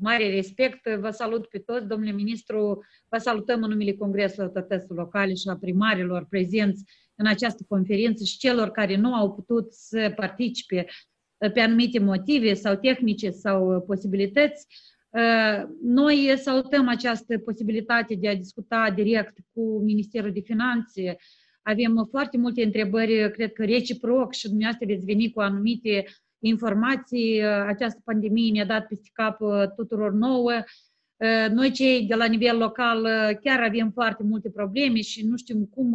mare respect. Vă salut pe toți, domnule ministru. Vă salutăm în numele Congresului Autorităților Locale și a primarilor prezenți în această conferință și celor care nu au putut să participe pe anumite motive sau tehnice sau posibilități. Noi salutăm această posibilitate de a discuta direct cu Ministerul de Finanțe. Avem foarte multe întrebări, cred că reciproc și dumneavoastră veți veni cu anumite informații. Această pandemie ne-a dat peste cap tuturor nouă. Noi cei de la nivel local chiar avem foarte multe probleme și nu știm cum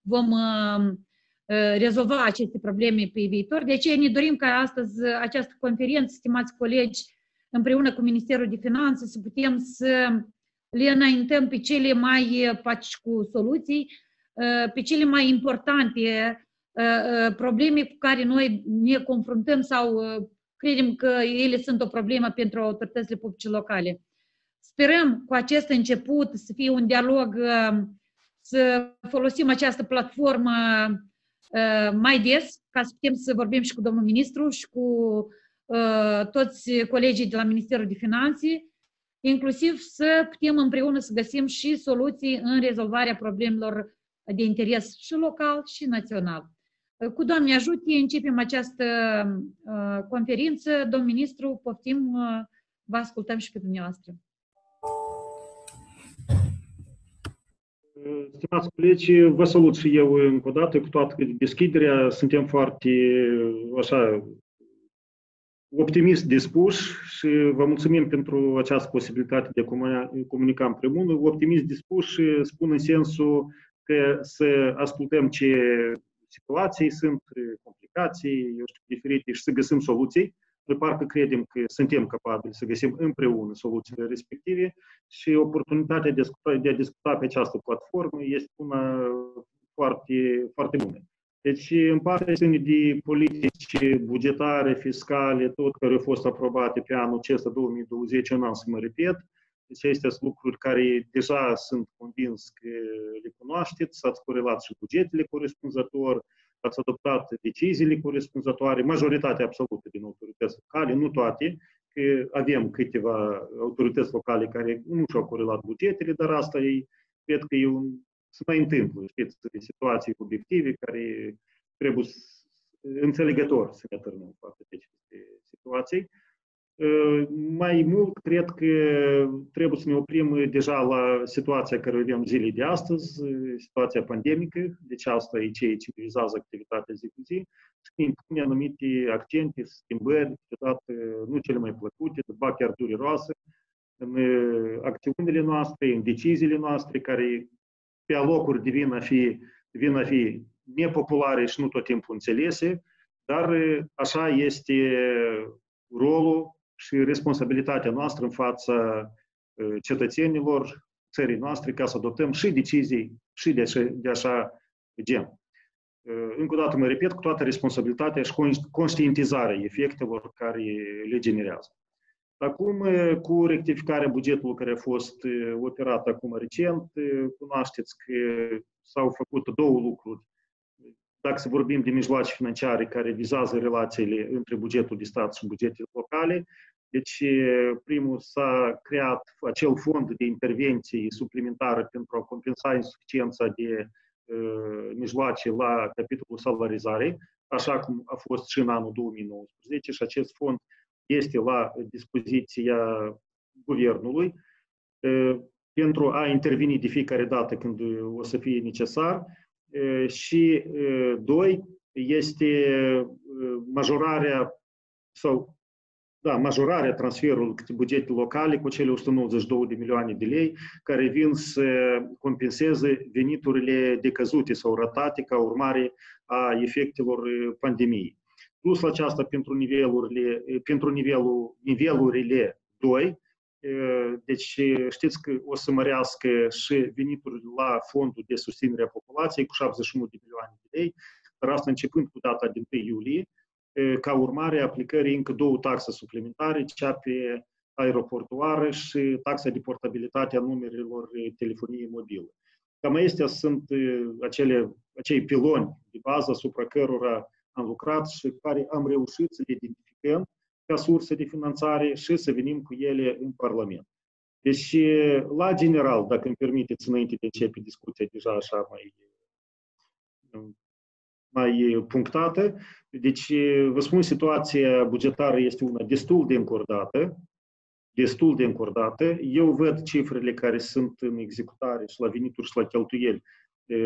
vom rezolva aceste probleme pe viitor. De aceea ne dorim ca astăzi această conferință, stimați colegi, împreună cu Ministerul de Finanțe, să putem să le înaintăm pe cele mai paci cu soluții, pe cele mai importante probleme cu care noi ne confruntăm sau credem că ele sunt o problemă pentru autoritățile publice locale. Sperăm cu acest început să fie un dialog, să folosim această platformă mai des, ca să putem să vorbim și cu domnul ministru și cu toți colegii de la Ministerul de Finanțe, inclusiv să putem împreună să găsim și soluții în rezolvarea problemelor de interes și local și național. Cu Doamne ajute, începem această uh, conferință. Domn ministru, poftim, uh, vă ascultăm și pe dumneavoastră. Stimați colegi, vă salut și eu încă o dată cu toată deschiderea. Suntem foarte așa, optimist dispuși și vă mulțumim pentru această posibilitate de a comunica împreună. Optimist dispuși spun în sensul că să ascultăm ce situații sunt, complicații, eu știu, diferite și să găsim soluții. Noi parcă credem că suntem capabili să găsim împreună soluțiile respective și oportunitatea de, de a discuta pe această platformă este una foarte, foarte bună. Deci, în partea ține de politici bugetare, fiscale, tot care au fost aprobate pe anul acesta 2020, nu am să mă repet, deci acestea sunt lucruri care deja sunt convins că le cunoașteți, ați corelat și bugetele corespunzător, ați adoptat deciziile corespunzătoare, majoritatea absolută din autorități locale, nu toate, că avem câteva autorități locale care nu și-au corelat bugetele, dar asta e, cred că e un, se mai întâmplă, știți, situații obiective care trebuie înțelegător să ne atârnăm față de aceste situații. Mai mult, cred că trebuie să ne oprim deja la situația care o avem zilele de astăzi, situația pandemică, deci asta e ceea ce vizează activitatea zi cu zi, și impune anumite accente, schimbări, câteodată nu cele mai plăcute, ba chiar dureroase, în acțiunile noastre, în deciziile noastre, care pe alocuri devin a fi, devin a fi nepopulare și nu tot timpul înțelese, dar așa este rolul și responsabilitatea noastră în fața cetățenilor țării noastre ca să adoptăm și decizii și de așa, de așa gen. Încă o dată mă repet, cu toată responsabilitatea și conștientizarea efectelor care le generează. Acum, cu rectificarea bugetului care a fost operat acum recent, cunoașteți că s-au făcut două lucruri. Dacă să vorbim de mijloace financiare care vizează relațiile între bugetul de stat și bugetele locale, deci, primul s-a creat acel fond de intervenții suplimentară pentru a compensa insuficiența de uh, mijloace la capitolul salarizare, așa cum a fost și în anul 2019 și acest fond este la dispoziția guvernului uh, pentru a interveni de fiecare dată când o să fie necesar. Uh, și, doi, este majorarea sau da, majorarea transferului către bugete locale cu cele 192 de milioane de lei care vin să compenseze veniturile decăzute sau ratate ca urmare a efectelor pandemiei. Plus la aceasta pentru, nivelurile, pentru nivelul, nivelurile 2, deci știți că o să mărească și veniturile la fondul de susținere a populației cu 71 de milioane de lei, dar asta începând cu data din 1 iulie, ca urmare a aplicării încă două taxe suplimentare, cea pe aeroportuară și taxa de portabilitate a numerelor telefoniei mobile. Cam acestea sunt acele, acei piloni de bază asupra cărora am lucrat și care am reușit să le identificăm ca sursă de finanțare și să venim cu ele în Parlament. Deci, la general, dacă îmi permiteți, înainte de începe discuția deja așa mai, mai punctată, deci, vă spun, situația bugetară este una destul de încordată, destul de încordată. Eu văd cifrele care sunt în executare și la venituri și la cheltuieli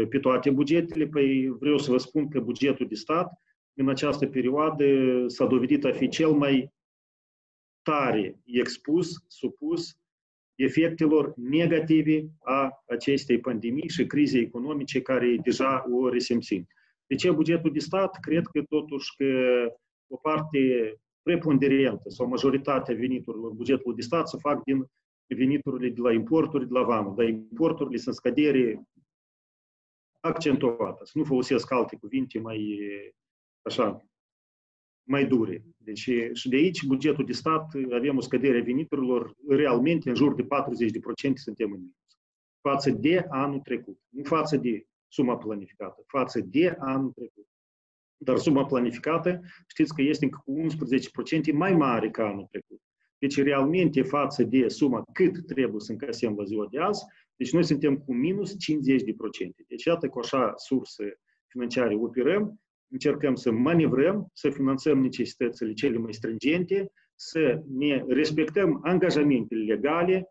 pe toate bugetele. Păi vreau să vă spun că bugetul de stat în această perioadă s-a dovedit a fi cel mai tare expus, supus efectelor negative a acestei pandemii și crizei economice care deja o resimțim. De ce bugetul de stat? Cred că totuși că o parte preponderentă sau majoritatea veniturilor bugetului de stat se fac din veniturile de la importuri de la vamă, dar importurile sunt scădere accentuată, să nu folosesc alte cuvinte mai așa, mai dure. Deci și de aici bugetul de stat avem o scădere a veniturilor realmente în jur de 40% suntem în minus. Față de anul trecut. Nu față de suma planificată, față de anul trecut. Dar suma planificată, știți că este încă cu 11% mai mare ca anul trecut. Deci, realmente, față de suma cât trebuie să încasăm la ziua de azi, deci noi suntem cu minus 50%. Deci, iată cu așa sursă financiare operăm, încercăm să manevrăm, să finanțăm necesitățile cele mai stringente, să ne respectăm angajamentele legale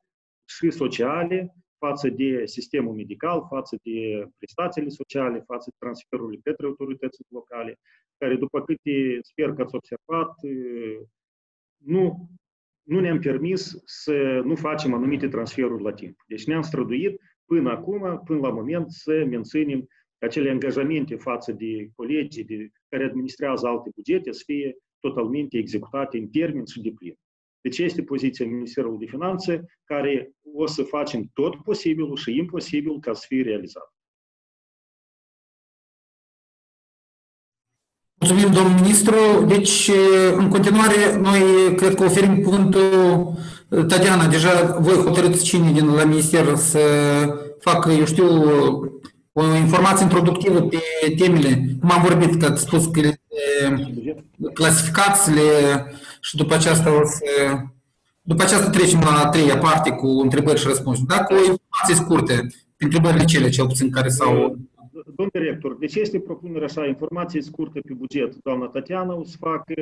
și sociale față de sistemul medical, față de prestațiile sociale, față de transferurile către autoritățile locale, care, după câte sper că ați observat, nu, nu ne-am permis să nu facem anumite transferuri la timp. Deci ne-am străduit până acum, până la moment, să menținem acele angajamente față de colegii de, care administrează alte bugete să fie totalmente executate în termen și de plin. Deci este poziția Ministerului de Finanțe care o să facem tot posibilul și imposibil ca să fie realizat. Mulțumim, domnul ministru. Deci, în continuare, noi cred că oferim cuvântul Tatiana. Deja voi hotărâți cine din la minister să facă, eu știu, o informație introductivă pe temele. Cum am vorbit, că ați spus că clasificațiile și după aceasta o să... După aceasta trecem la a treia parte cu întrebări și răspunsuri. Dacă o informație scurte, întrebările cele cel puțin care s-au... Domn director, deci este propunere așa, informații scurte pe buget, doamna Tatiana o să facă,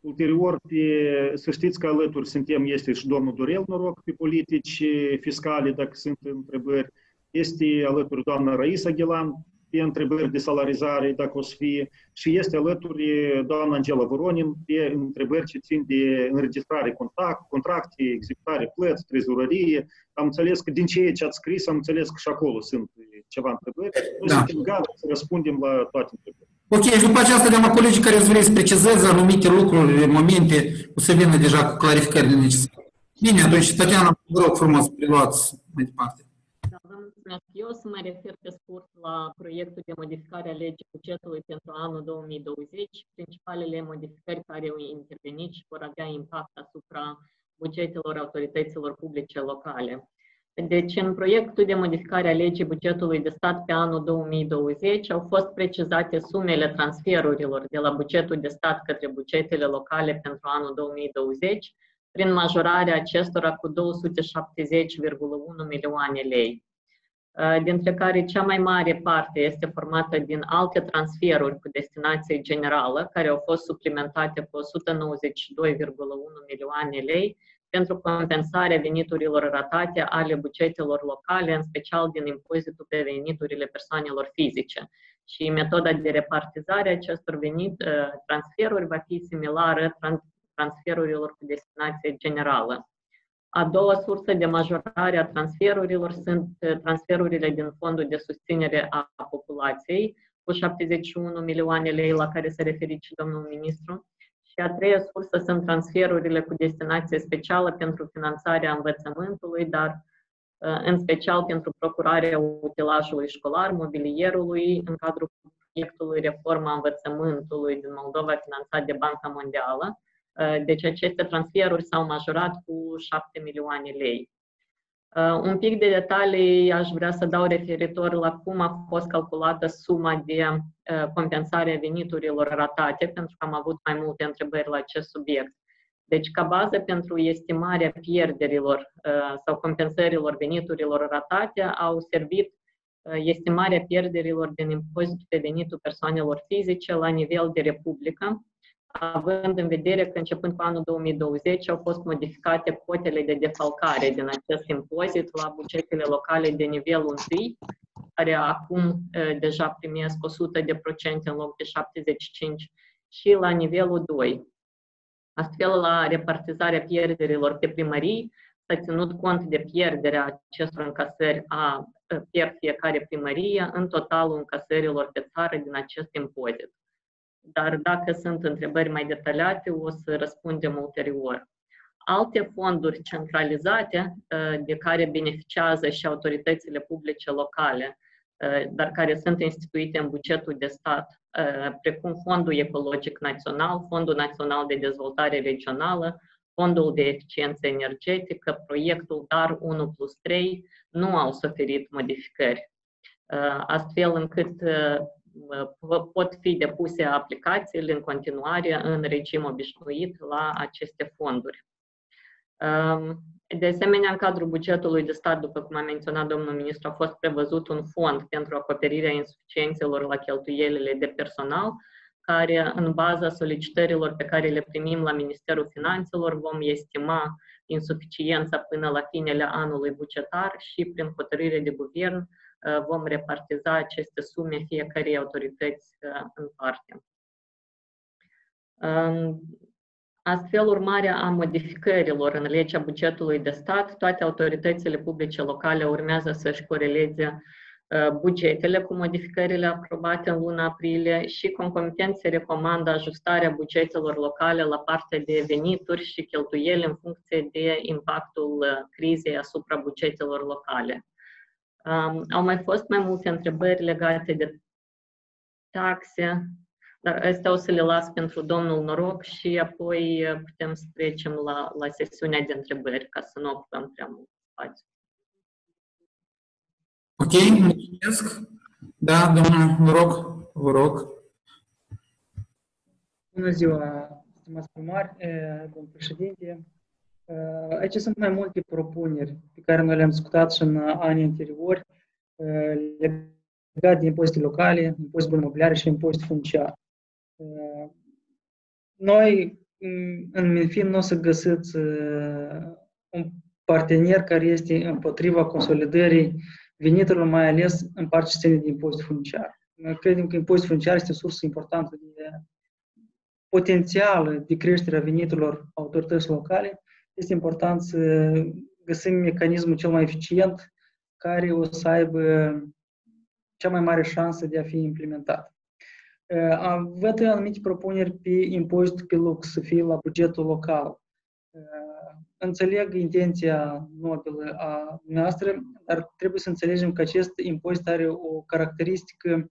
ulterior, pe, să știți că alături suntem, este și domnul Dorel Noroc pe politici fiscale, dacă sunt întrebări, este alături doamna Raisa Ghelan pe întrebări de salarizare, dacă o să fie, și este alături doamna Angela Voronin pe întrebări ce țin de înregistrare contact, contracte, executare plăți, trezorărie. Am înțeles că din ce ați scris, am înțeles că și acolo sunt ceva întrebări. Noi da. suntem gata să răspundem la toate întrebările. Ok, și după aceasta de colegii care îți vreau să precizeze anumite lucruri, momente, o să vină deja cu clarificările necesare. Bine, atunci, Tatiana, vă rog frumos, preluați mai departe. Mulțumesc. Eu o să mă refer pe scurt la proiectul de modificare a legii bugetului pentru anul 2020, principalele modificări care au intervenit și vor avea impact asupra bugetelor autorităților publice locale. Deci, în proiectul de modificare a legii bugetului de stat pe anul 2020 au fost precizate sumele transferurilor de la bugetul de stat către bugetele locale pentru anul 2020 prin majorarea acestora cu 270,1 milioane lei. Uh, dintre care cea mai mare parte este formată din alte transferuri cu destinație generală, care au fost suplimentate cu 192,1 milioane lei pentru compensarea veniturilor ratate ale bugetelor locale, în special din impozitul pe veniturile persoanelor fizice. Și metoda de repartizare a acestor venit, uh, transferuri va fi similară transferurilor cu destinație generală. A doua sursă de majorare a transferurilor sunt eh, transferurile din Fondul de Susținere a Populației, cu 71 milioane lei la care se referit și domnul ministru. Și a treia sursă sunt transferurile cu destinație specială pentru finanțarea învățământului, dar eh, în special pentru procurarea utilajului școlar, mobilierului, în cadrul proiectului Reforma Învățământului din Moldova, finanțat de Banca Mondială, Uh, deci aceste transferuri s-au majorat cu 7 milioane lei. Uh, un pic de detalii aș vrea să dau referitor la cum a fost calculată suma de uh, compensare a veniturilor ratate, pentru că am avut mai multe întrebări la acest subiect. Deci, ca bază pentru estimarea pierderilor sau compensărilor veniturilor ratate, au servit estimarea pierderilor din impozit pe venitul persoanelor fizice la nivel de republică, având în vedere că începând cu anul 2020 au fost modificate cotele de defalcare din acest impozit la bugetele locale de nivelul 1, care acum deja primesc 100% de procente în loc de 75 și la nivelul 2. Astfel, la repartizarea pierderilor pe primării s-a ținut cont de pierderea acestor încasări a pierd fiecare primărie în totalul încasărilor pe țară din acest impozit dar dacă sunt întrebări mai detaliate, o să răspundem ulterior. Alte fonduri centralizate de care beneficiază și autoritățile publice locale, dar care sunt instituite în bugetul de stat, precum Fondul Ecologic Național, Fondul Național de Dezvoltare Regională, Fondul de Eficiență Energetică, proiectul DAR 1 plus 3, nu au suferit modificări, astfel încât pot fi depuse aplicațiile în continuare în regim obișnuit la aceste fonduri. De asemenea, în cadrul bugetului de stat, după cum a menționat domnul ministru, a fost prevăzut un fond pentru acoperirea insuficiențelor la cheltuielile de personal, care, în baza solicitărilor pe care le primim la Ministerul Finanțelor, vom estima insuficiența până la finele anului bugetar și, prin hotărâre de guvern, vom repartiza aceste sume fiecarei autorități în parte. Astfel, urmarea a modificărilor în legea bugetului de stat, toate autoritățile publice locale urmează să-și coreleze bugetele cu modificările aprobate în luna aprilie și concomitent se recomandă ajustarea bugetelor locale la partea de venituri și cheltuieli în funcție de impactul crizei asupra bugetelor locale. Um, au mai fost mai multe întrebări legate de taxe, dar astea o să le las pentru domnul Noroc și apoi putem să trecem la, la sesiunea de întrebări ca să nu ocupăm prea mult spațiu. Ok, mulțumesc. Da, domnul Noroc, vă rog. Bună ziua, stimați primari, domnul președinte, Aici sunt mai multe propuneri pe care noi le-am discutat și în anii anteriori legate de impozite locale, impozite imobiliare și impozite funciar. Noi, în Minfin, nu o să găsiți un partener care este împotriva consolidării veniturilor, mai ales în partea ce de impozit funciar. Noi credem că impozitul funciar este o sursă importantă de potențială de creștere a veniturilor autorităților locale este important să găsim mecanismul cel mai eficient care o să aibă cea mai mare șansă de a fi implementat. Văd anumite propuneri pe impozitul pe lux să fie la bugetul local. Înțeleg intenția nobilă a noastră, dar trebuie să înțelegem că acest impozit are o caracteristică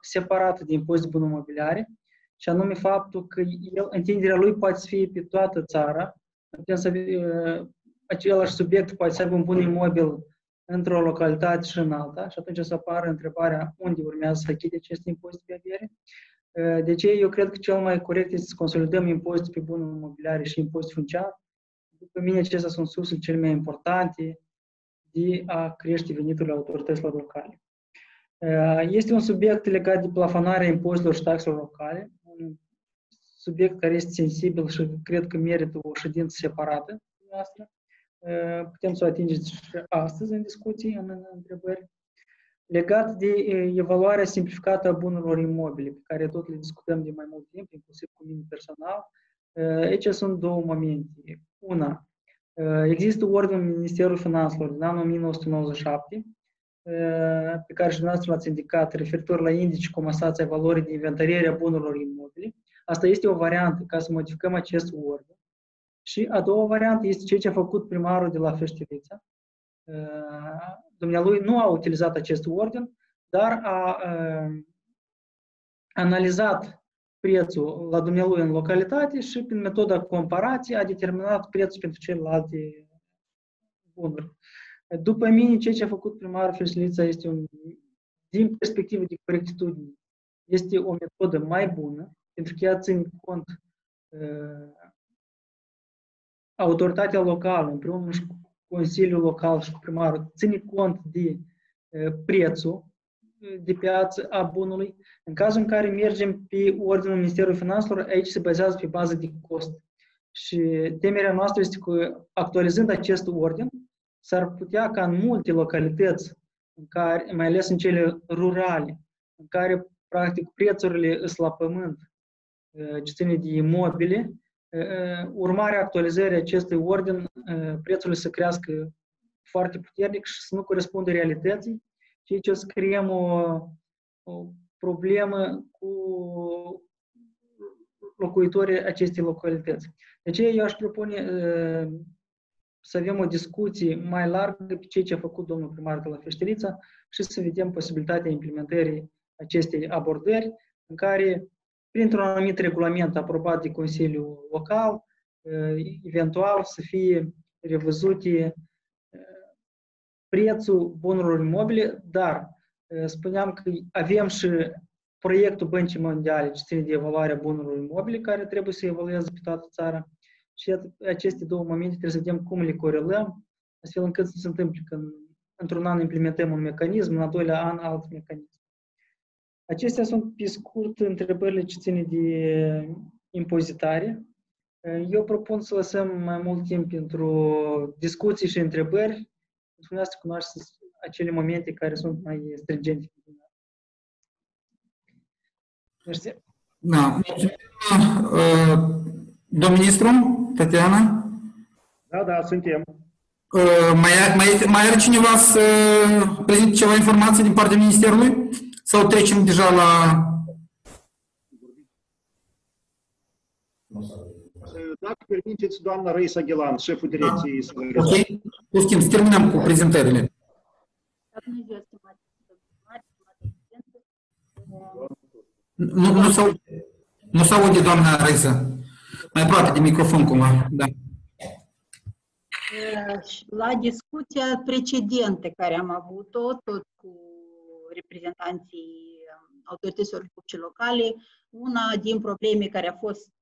separată de impozitul bunuri mobiliare și anume faptul că el, întinderea lui poate fi pe toată țara, putem să uh, același subiect poate să aibă un bun imobil într-o localitate și în alta și atunci să apară întrebarea unde urmează să achite acest impozit pe avere. De ce eu cred că cel mai corect este să consolidăm impozitul pe bunuri imobiliare și impozit funciar. După mine, acestea sunt sursele cele mai importante de a crește veniturile autorităților locale. Este un subiect legat de plafonarea impozitelor și taxelor locale un subiect care este sensibil și cred că merită o ședință separată noastră. Putem să o atingeți și astăzi în discuții, în întrebări. Legat de evaluarea simplificată a bunurilor imobile, pe care tot le discutăm de mai mult timp, inclusiv cu mine personal, aici sunt două momente. Una, există ordinul Ministerului Finanțelor din anul 1997, pe care și dumneavoastră l-ați indicat, referitor la indici comasația valorii de inventariere a bunurilor imobile. Asta este o variantă ca să modificăm acest ordin. Și a doua variantă este ceea ce a făcut primarul de la Feștilița. Dumnealui nu a utilizat acest ordin, dar a analizat prețul la dumnealui în localitate și prin metoda comparației a determinat prețul pentru celelalte bunuri. După mine, ceea ce a făcut primarul Fersilița este un, din perspectivă de corectitudine, este o metodă mai bună, pentru că ea ține cont uh, autoritatea locală, împreună și cu Consiliul Local și cu primarul, ține cont de prețul de piață a bunului. În cazul în care mergem pe ordinul Ministerului Finanțelor, aici se bazează pe bază de cost. Și temerea noastră este că, actualizând acest ordin, s-ar putea ca în multe localități, în care, mai ales în cele rurale, în care, practic, prețurile sunt la pământ, ce ține de imobile, urmarea actualizării acestui ordin, prețurile să crească foarte puternic și să nu corespundă realității, ceea ce o să creăm o, o problemă cu locuitorii acestei localități. De aceea eu aș propune să avem o discuție mai largă pe ceea ce a făcut domnul primar de la Feșterița și să vedem posibilitatea implementării acestei abordări în care, printr-un anumit regulament aprobat de Consiliul Local, eventual să fie revăzute prețul bunurilor imobile, dar spuneam că avem și proiectul Băncii Mondiale ce ține de evaluarea bunurilor imobile, care trebuie să evalueze pe toată țara. Și aceste două momente trebuie să vedem cum le corelăm, astfel încât să se întâmple că într-un an implementăm un mecanism, în al doilea an alt mecanism. Acestea sunt, pe scurt, întrebările ce ține de impozitare. Eu propun să lăsăm mai mult timp pentru discuții și întrebări. Dumneavoastră cunoașteți acele momente care sunt mai stringente. Mersi. Da. Domnul ministru, Tatiana? Da, da, suntem. Mai, mai, mai are cineva să prezinte ceva informații din partea Ministerului? Sau trecem deja la... Dacă permiteți, doamna Raisa Ghelan, șeful direcției da. Ok, cu schimb, să terminăm cu prezentările. Nu, nu, s-aude, nu s-aude, doamna Raisa. Mai aproape de microfon, cumva, da. La discuția precedentă care am avut-o, tot cu reprezentanții autorităților publice locale, una din probleme care a fost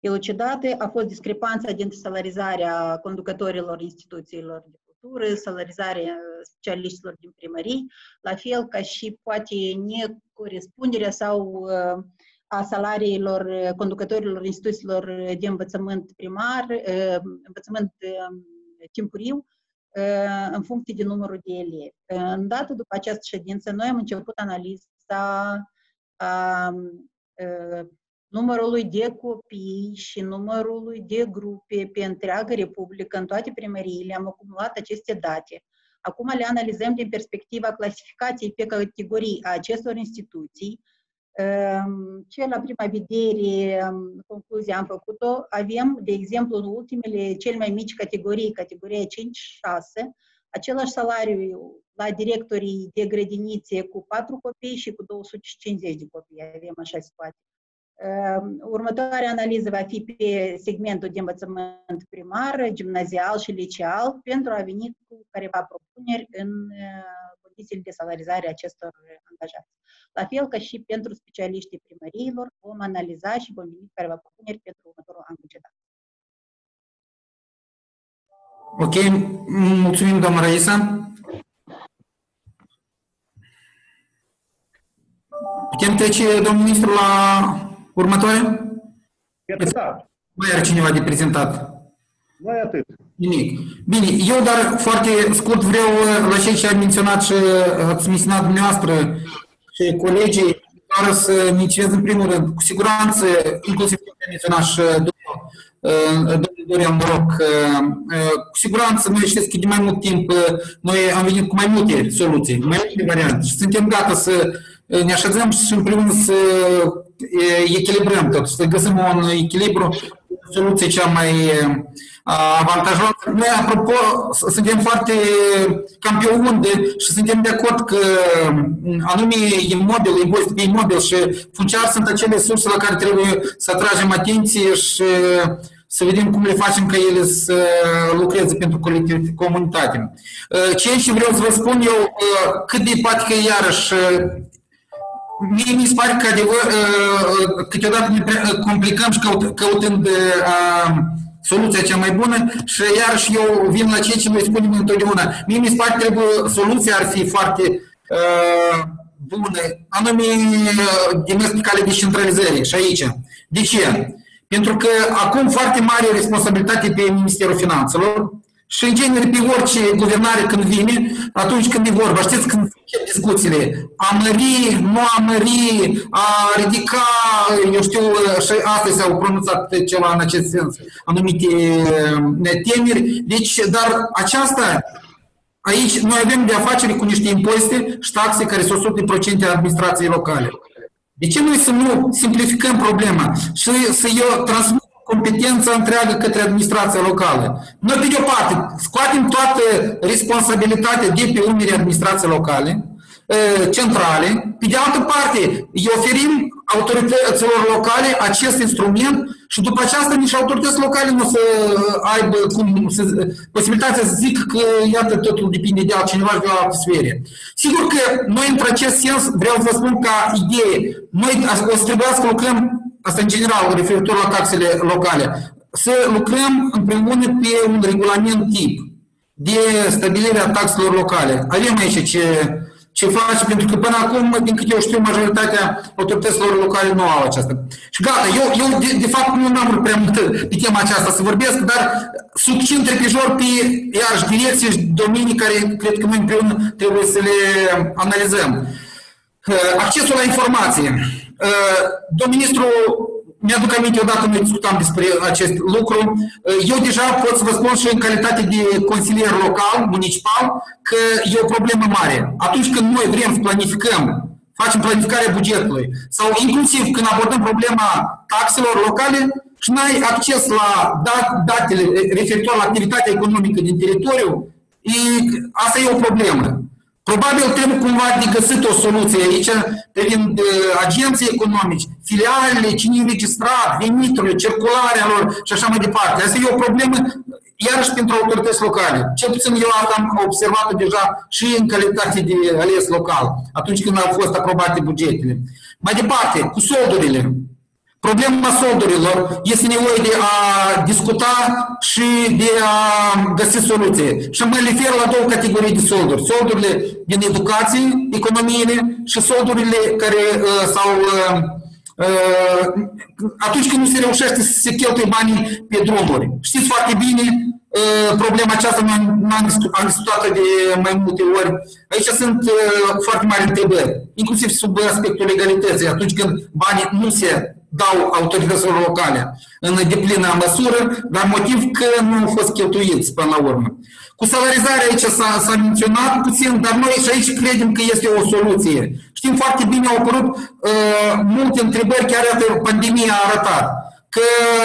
elucidate a fost discrepanța dintre salarizarea conducătorilor instituțiilor de cultură, salarizarea specialiștilor din primării, la fel ca și poate necorespunderea sau uh, a salariilor uh, conducătorilor instituțiilor de învățământ primar, uh, învățământ um, timpuriu, uh, în funcție de numărul de elevi. Îndată după această ședință, noi am început analiza um, numărului de copii și numărului de grupe pe întreaga Republică, în toate primăriile, am acumulat aceste date. Acum le analizăm din perspectiva clasificației pe categorii a acestor instituții, Ehm, ce la prima vedere, ehm, concluzia am făcut-o, avem, de exemplu, în ultimele cele mai mici categorii, categoria 5-6, același salariu la directorii de grădinițe cu 4 copii și cu 250 de copii. Avem așa situație. Ehm, următoarea analiză va fi pe segmentul de învățământ primar, gimnazial și liceal pentru a veni cu careva propuneri în condițiile de salarizare a acestor angajați. La fel ca și pentru specialiștii primăriilor, vom analiza și vom veni cu careva propuneri pentru următorul an bugetar. Ok, mulțumim, doamna Raisa. Putem trece, domnul ministru, la următoare? Da. Mai are cineva de prezentat? Mai atât. Nimic. Bine, eu dar foarte scurt vreau la ceea ce a menționat și ați menționat dumneavoastră și colegii, doar să menționez în primul rând, cu siguranță, inclusiv cum a menționat și domnul Dorian Moroc, cu siguranță noi știți că de mai mult timp noi am venit cu mai multe soluții, mai multe variante și suntem gata să ne așezăm și împreună să echilibrăm tot, să găsim un echilibru, soluție cea mai avantajoasă. Noi, apropo, suntem foarte campioni de, și suntem de acord că anume imobil, impozit pe imobil și funciar sunt acele surse la care trebuie să atragem atenție și să vedem cum le facem ca ele să lucreze pentru comunitate. Ceea ce vreau să vă spun eu, cât de poate că iarăși Mie mi se pare că adevăr, câteodată ne complicăm și căut, căutând soluția cea mai bună și iarăși eu vin la ceea ce noi spunem întotdeauna. Mie mi se pare că trebuie, soluția ar fi foarte uh, bună, anume uh, din cale descentralizării și aici. De ce? Pentru că acum foarte mare responsabilitate pe Ministerul Finanțelor, și în genere pe orice guvernare când vine, atunci când e vorba, știți când încep discuțiile, a mări, nu a mări, a ridica, eu știu, și astăzi s-au pronunțat ceva în acest sens, anumite temeri, deci, dar aceasta, aici noi avem de afacere cu niște impozite și taxe care sunt 100% administrației locale. De ce noi să nu simplificăm problema? Și să eu transmit competența întreagă către administrația locală. Noi, pe de o parte, scoatem toată responsabilitatea de pe umerii administrației locale, centrale, pe de altă parte, îi oferim autorităților locale acest instrument și după aceasta nici autorități locale nu să aibă cum, să, posibilitatea să zic că iată totul depinde de altcineva și de o altă sfere. Sigur că noi într acest sens vreau să vă spun ca idee, noi o să trebuia să lucrăm asta în general, referitor la taxele locale, să lucrăm împreună pe un regulament tip de stabilire a taxelor locale. Avem aici ce, ce face, pentru că până acum, din câte eu știu, majoritatea autorităților locale nu au aceasta. Și gata, eu, eu de, de fapt nu am vrut prea mult pe tema aceasta să vorbesc, dar succint trepijor pe, iarăși, direcții și domenii care cred că noi împreună trebuie să le analizăm. Accesul la informație. Domnul ministru, mi-aduc aminte odată noi discutam despre acest lucru. Eu deja pot să vă spun și în calitate de consilier local, municipal, că e o problemă mare. Atunci când noi vrem să planificăm, facem planificarea bugetului, sau inclusiv când abordăm problema taxelor locale, și n-ai acces la datele referitor la activitatea economică din teritoriu, e, asta e o problemă. Probabil trebuie cumva de găsit o soluție aici privind uh, agenții economici, filialele, cine e înregistrat, veniturile, circularea lor și așa mai departe. Asta e o problemă iarăși pentru autorități locale. Cel puțin eu am observat deja și în calitate de ales local, atunci când au fost aprobate bugetele. Mai departe, cu soldurile. Problema soldurilor este nevoie de a discuta și de a găsi soluții. Și mă refer la două categorii de solduri. Soldurile din educație, economiile și soldurile care uh, sau uh, uh, atunci când nu se reușește să se cheltuie banii pe drumuri. Știți foarte bine, uh, problema aceasta nu am, am discutat de mai multe ori. Aici sunt uh, foarte mari întrebări, inclusiv sub aspectul legalității. Atunci când banii nu se dau autorităților locale în deplină măsură, dar motiv că nu au fost cheltuiți până la urmă. Cu salarizarea aici s-a, menționat puțin, dar noi și aici credem că este o soluție. Știm foarte bine, au apărut uh, multe întrebări, chiar atât pandemia a arătat, că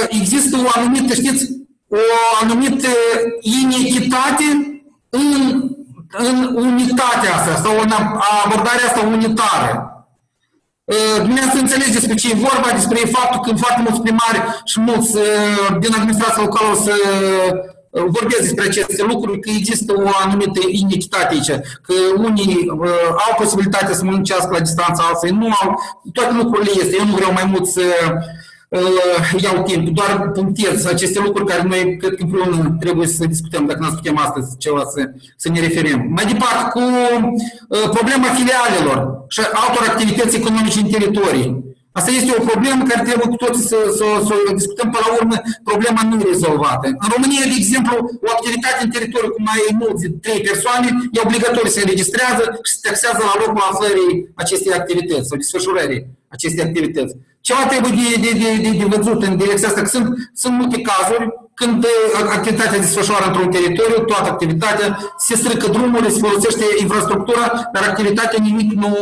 există o anumită, știți, o anumită inechitate în, în unitatea asta sau în abordarea asta unitară. Dumneavoastră înțelegeți despre ce e vorba, despre faptul că foarte mulți primari și mulți din administrația locală o să vorbesc despre aceste lucruri, că există o anumită inechitate aici, că unii uh, au posibilitatea să muncească la distanță, alții nu au, toate lucrurile este. Eu nu vreau mai mult să uh, iau timp, doar punctez aceste lucruri care noi cred că împreună trebuie să discutăm, dacă nu putem astăzi ceva să, să ne referim. Mai departe, cu uh, problema filialelor și altor activități economice în teritorii. Asta este o problemă care trebuie cu toții să, să, să o discutăm până la urmă, problema nu e rezolvată. În România, de exemplu, o activitate în teritoriu cu mai mult de trei persoane e obligatoriu să înregistrează și se taxează la locul aflării acestei activități sau desfășurării acestei activități. Ceva trebuie de, de, de, de, de văzut în direcția asta, că sunt, sunt multe cazuri când activitatea se desfășoară într-un teritoriu, toată activitatea, se strică drumurile, se folosește infrastructura, dar activitatea nimic nu,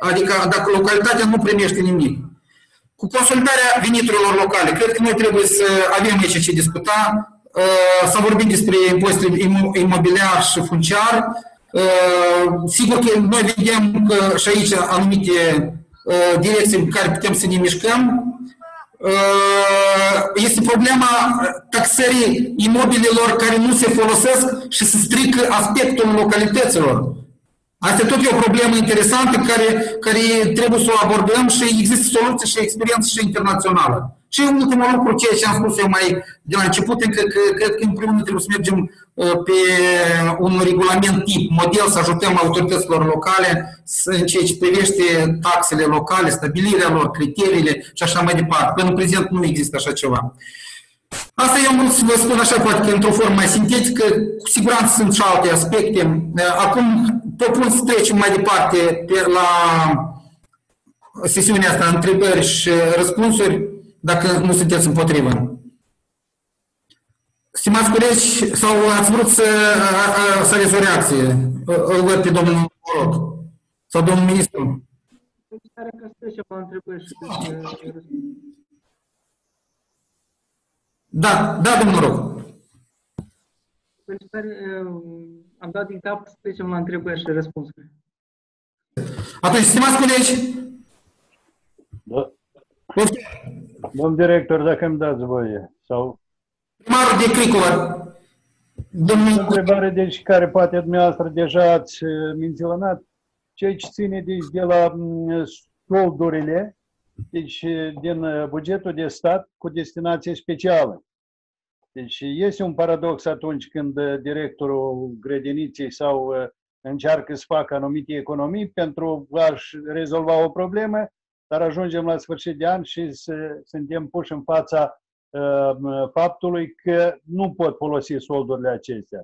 adică dacă localitatea nu primește nimic. Cu consolidarea veniturilor locale, cred că noi trebuie să avem aici ce discuta, să vorbim despre impozitele imobiliar și funciar. Sigur că noi vedem că și aici anumite direcții în care putem să ne mișcăm. Este problema taxării imobililor care nu se folosesc și se strică aspectul localităților. Asta tot e o problemă interesantă care, care trebuie să o abordăm și există soluții și experiență și internațională. Și ultimul lucru, ceea ce am spus eu mai de la început, încă că cred că împreună trebuie să mergem pe un regulament tip, model, să ajutăm autorităților locale în ceea ce privește taxele locale, stabilirea lor, criteriile și așa mai departe. Până în prezent nu există așa ceva. Asta eu am vrut să vă spun așa, poate că într-o formă mai sintetică, cu siguranță sunt și alte aspecte. Acum propun să trecem mai departe pe la sesiunea asta, întrebări și răspunsuri, dacă nu sunteți împotrivă. Stimați colegi, sau ați vrut să, să aveți o reacție? Îl văd pe domnul Rod. Sau domnul ministru. Da, da, domnul Rog. Am dat din cap să trecem la întrebări și răspunsuri. Atunci, stimați colegi, da. Domn director, dacă îmi dați voie. Sau... Primarul de Cricova. Domnul... Întrebare, deci, care poate dumneavoastră deja ați menționat, ceea ce ține deci, de la soldurile, deci din bugetul de stat cu destinație specială. Deci este un paradox atunci când directorul grădiniței sau încearcă să facă anumite economii pentru a-și rezolva o problemă, dar ajungem la sfârșit de an și suntem puși în fața uh, faptului că nu pot folosi soldurile acestea.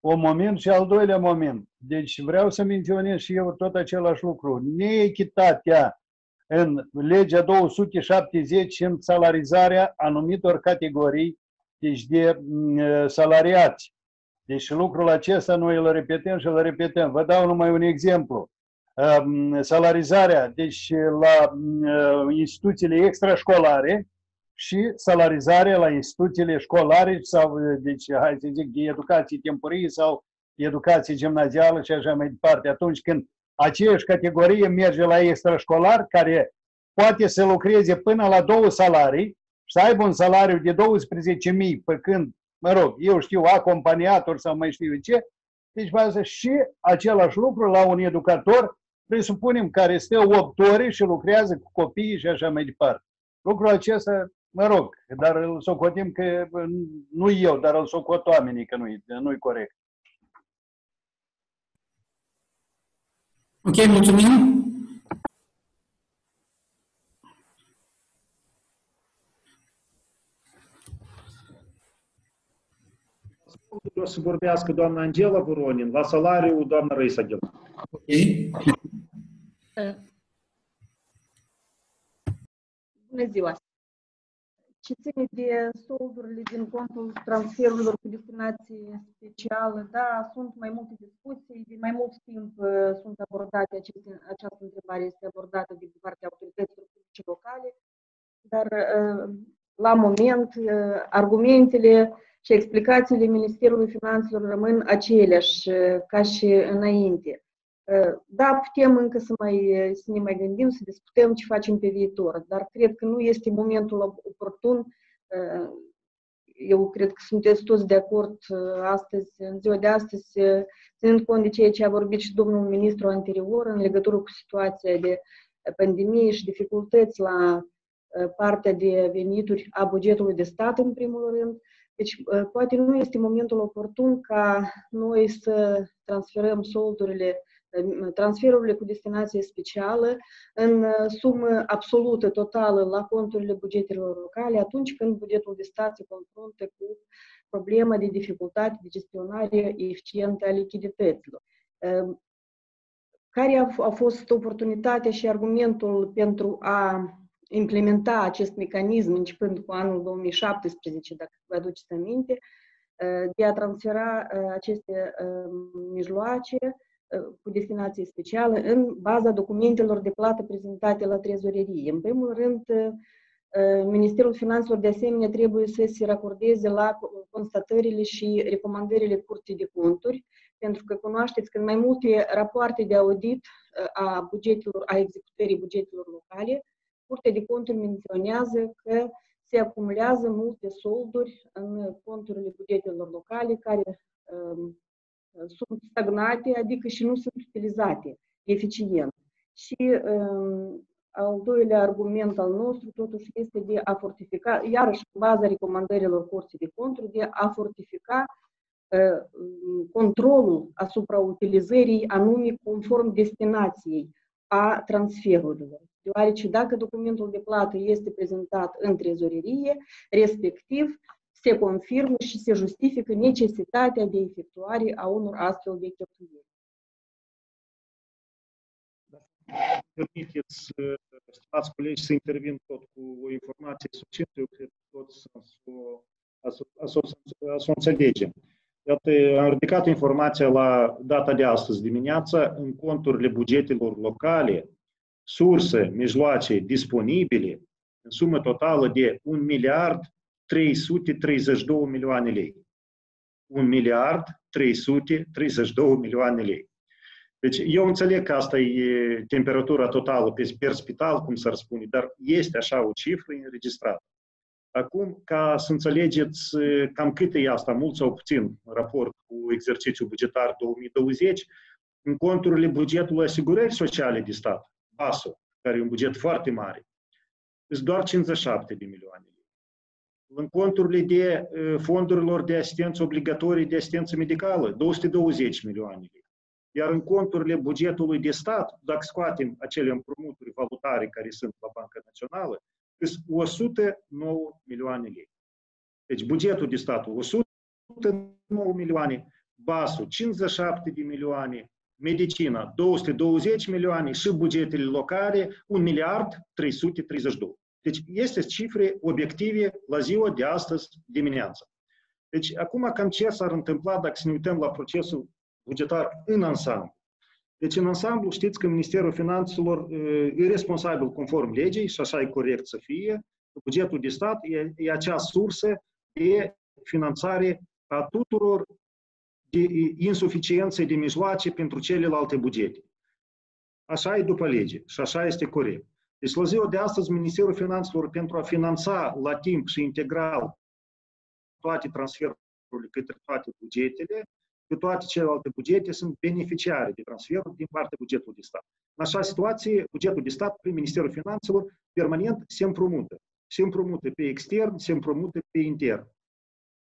Un moment și al doilea moment. Deci vreau să menționez și eu tot același lucru. Neechitatea în legea 270 în salarizarea anumitor categorii deci de uh, salariați. Deci lucrul acesta noi îl repetăm și îl repetăm. Vă dau numai un exemplu. Um, salarizarea, deci la uh, instituțiile extrașcolare și salarizarea la instituțiile școlare sau, deci, hai să zic, de educație temporie sau educație gimnazială și așa mai departe. Atunci când aceeași categorie merge la extrașcolar, care poate să lucreze până la două salarii și să aibă un salariu de 12.000 pe când, mă rog, eu știu, acompaniator sau mai știu ce, deci să și același lucru la un educator presupunem care stă 8 ore și lucrează cu copiii și așa mai departe. Lucrul acesta, mă rog, dar îl socotim că nu eu, dar îl socot oamenii că nu-i, nu-i corect. Ok, mulțumim. O să vorbească doamna Angela Voronin, la salariu doamna Raisa Ghel. Ok. Bună ziua! Ce ține de soldurile din contul transferurilor cu destinație specială, da, sunt mai multe discuții, de mai mult timp uh, sunt abordate, aceste, această întrebare este abordată din partea autorităților publice locale, dar uh, la moment uh, argumentele și explicațiile Ministerului Finanțelor rămân aceleași ca și înainte. Da, putem încă să, mai, să ne mai gândim, să discutăm ce facem pe viitor, dar cred că nu este momentul oportun. Eu cred că sunteți toți de acord astăzi, în ziua de astăzi, ținând cont de ceea ce a vorbit și domnul ministru anterior în legătură cu situația de pandemie și dificultăți la partea de venituri a bugetului de stat, în primul rând. Deci, poate nu este momentul oportun ca noi să transferăm soldurile transferurile cu destinație specială în sumă absolută, totală, la conturile bugetelor locale, atunci când bugetul de stat se confruntă cu problema de dificultate de gestionare eficientă a lichidităților. Care a fost oportunitatea și argumentul pentru a implementa acest mecanism începând cu anul 2017, dacă vă aduceți aminte, de a transfera aceste mijloace cu destinație specială în baza documentelor de plată prezentate la trezorerie. În primul rând, Ministerul Finanțelor de asemenea trebuie să se racordeze la constatările și recomandările Curții de Conturi, pentru că cunoașteți că în mai multe rapoarte de audit a bugetelor, a executării bugetelor locale, Curtea de Conturi menționează că se acumulează multe solduri în conturile bugetelor locale care sunt stagnate, adică și nu sunt utilizate eficient. Și Al doilea argument al nostru, totuși, este de a fortifica, iarăși, în baza recomandărilor Curții de Conturi, de a fortifica controlul asupra utilizării anume conform destinației a transferurilor. Deoarece dacă documentul de plată este prezentat în trezorerie, respectiv se confirmă și se justifică necesitatea de efectuare a unor astfel de cheltuieli. Permiteți, stimați colegi, să intervin tot cu o informație succintă, eu cred că toți să o înțelegem. Iată, am ridicat informația la data de astăzi dimineața în conturile bugetelor locale, surse, mijloace disponibile, în sumă totală de 1 miliard 332 milioane lei. 1 miliard 332 milioane lei. Deci eu înțeleg că asta e temperatura totală pe, per spital, cum s-ar spune, dar este așa o cifră înregistrată. Acum, ca să înțelegeți cam cât e asta, mult sau puțin, în raport cu exercițiul bugetar 2020, în conturile bugetului asigurări sociale de stat, BASO, care e un buget foarte mare, sunt doar 57 de milioane. În conturile de fondurilor de asistență obligatorii de asistență medicală, 220 milioane. Iar în conturile bugetului de stat, dacă scoatem acele împrumuturi valutare care sunt la Banca Națională, sunt 109 milioane lei. Deci bugetul de stat 109 milioane, basul 57 de milioane, medicina 220 milioane și bugetele locale 1 miliard 332. Deci este cifre obiective la ziua de astăzi dimineața. Deci acum cam ce s-ar întâmpla dacă să ne uităm la procesul bugetar în ansamblu. Deci, în ansamblu, știți că Ministerul Finanțelor e responsabil conform legii și așa e corect să fie. Bugetul de stat e, e acea sursă de finanțare a tuturor de insuficiențe de mijloace pentru celelalte bugete. Așa e după lege și așa este corect. Deci, la ziua de astăzi, Ministerul Finanțelor, pentru a finanța la timp și integral toate transferurile către toate bugetele, că toate celelalte bugete sunt beneficiare de transferuri din partea bugetului de stat. În așa situație, bugetul de stat, prin Ministerul Finanțelor, permanent se împrumută. Se împrumută pe extern, se împrumută pe intern.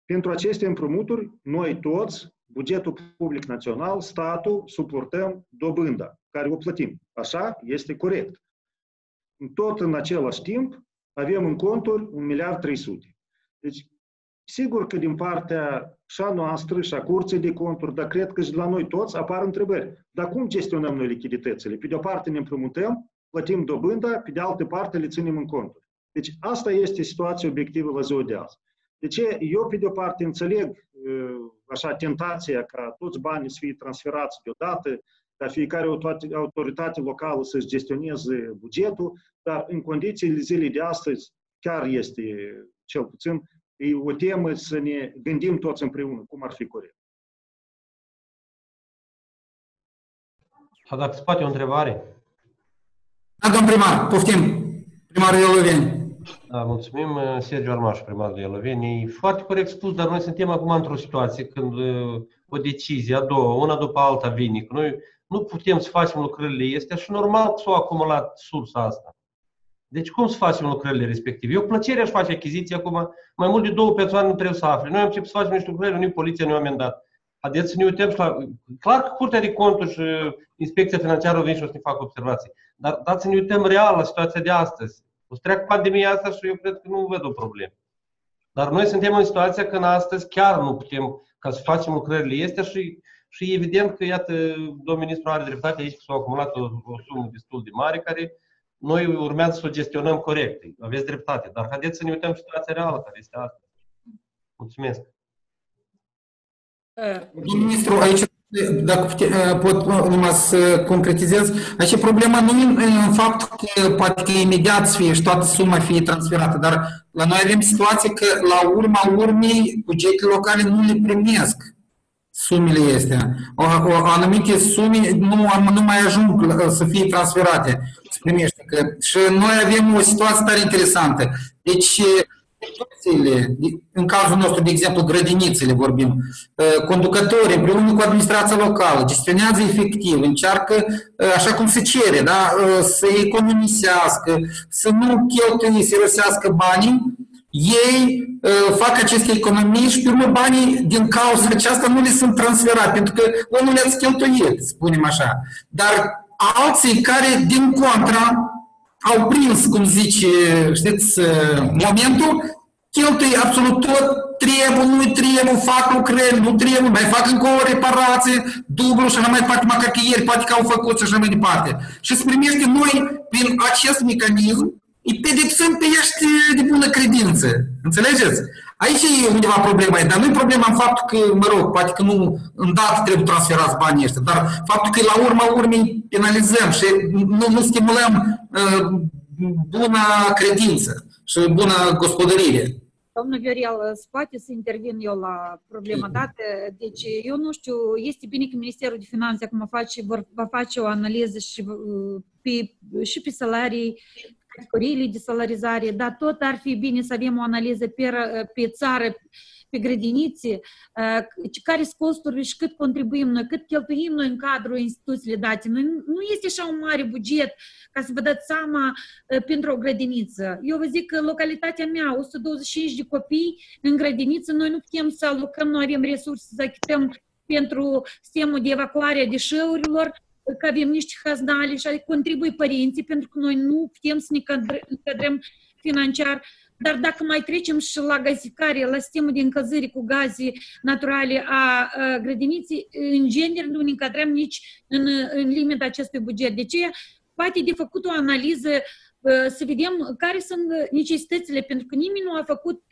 Pentru aceste împrumuturi, noi toți, bugetul public național, statul, suportăm dobânda, care o plătim. Așa este corect. Tot în același timp, avem în conturi 1 miliard 300. Deci, Sigur că din partea și a noastră și a curții de conturi, dar cred că și la noi toți apar întrebări. Dar cum gestionăm noi lichiditățile? Pe de o parte ne împrumutăm, plătim dobânda, pe de altă parte le ținem în conturi. Deci asta este situația obiectivă la ziua de azi. De ce? Eu, pe de o parte, înțeleg așa tentația ca toți banii să fie transferați deodată, ca fiecare autoritate locală să-și gestioneze bugetul, dar în condițiile zilei de astăzi chiar este, cel puțin, e o temă să ne gândim toți împreună cum ar fi corect. A, dacă se poate o întrebare? Da, domn primar, poftim. Primarul Ieloveni. Da, mulțumim, Sergiu Armaș, primarul de Ieloveni. E foarte corect spus, dar noi suntem acum într-o situație când o decizie, a doua, una după alta vine. Noi nu putem să facem lucrările este și normal că s-a acumulat sursa asta. Deci cum să facem lucrările respective? Eu plăcere aș face achiziție acum, mai mult de două persoane nu trebuie să afle. Noi am început să facem niște lucrări, nu poliția nu a amendat. Haideți să ne uităm și la... Clar că Curtea de Conturi și Inspecția Financiară vin și o să ne facă observații. Dar dați să ne uităm real la situația de astăzi. O să treacă pandemia asta și eu cred că nu văd o problemă. Dar noi suntem în situația când astăzi chiar nu putem ca să facem lucrările astea și, și evident că, iată, domnul ministru are dreptate aici că s-a acumulat o, o sumă destul de mare care noi urmează să o gestionăm corect. Aveți dreptate. Dar haideți să ne uităm situația reală care este asta. Mulțumesc. Domnul ministru, aici, dacă pot numai să concretizez, aici problema nu e în fapt că poate că imediat să fie și toată suma fie transferată, dar la noi avem situație că la urma urmei bugetele locale nu le primesc sumele astea. O, o, anumite sume nu, nu mai ajung să fie transferate, se primește. Că, și noi avem o situație tare interesantă. Deci, în cazul nostru, de exemplu, grădinițele vorbim, conducătorii împreună cu administrația locală gestionează efectiv, încearcă, așa cum se cere, da? să economisească, să nu cheltuie, să rosească banii, ei fac aceste economii și pe urmă banii din cauza aceasta nu le sunt transferați, pentru că omul le-ați cheltuit, spunem așa. Dar alții care, din contra, au prins, cum zice, știți, momentul, cheltuie absolut tot, trebuie, nu trebuie, fac lucrări, nu trebuie, mai fac încă o reparație, dublu și așa mai departe, măcar că ieri poate că au făcut și așa mai departe. Și se primește noi, prin acest mecanism, îi pedepsăm pe ești de bună credință. Înțelegeți? Aici e undeva problema, dar nu e problema în faptul că, mă rog, poate că nu îndată trebuie transferați banii ăștia, dar faptul că la urma urmei penalizăm și nu, nu stimulăm uh, bună credință și bună gospodărire. Domnul Viorel, poate să intervin eu la problema dată. Deci, eu nu știu, este bine că Ministerul de Finanțe acum face, vor, va face o analiză și pe, și pe salarii categoriile de salarizare, dar tot ar fi bine să avem o analiză pe, pe țară, pe grădinițe, care sunt costurile și cât contribuim noi, cât cheltuim noi în cadrul instituțiilor date. Noi, nu este așa un mare buget ca să vă dați seama pentru o grădiniță. Eu vă zic că localitatea mea, 125 de copii în grădiniță, noi nu putem să alocăm, noi avem resurse să achităm pentru sistemul de evacuare a deșeurilor, că avem niște haznale și contribui părinții, pentru că noi nu putem să ne încadrăm financiar. Dar dacă mai trecem și la gazificare, la sistemul de încălzire cu gaze naturale a, a grădiniței, în genere nu ne încadrăm nici în, în limita acestui buget. De ce? Poate de făcut o analiză să vedem care sunt necesitățile, pentru că nimeni nu a făcut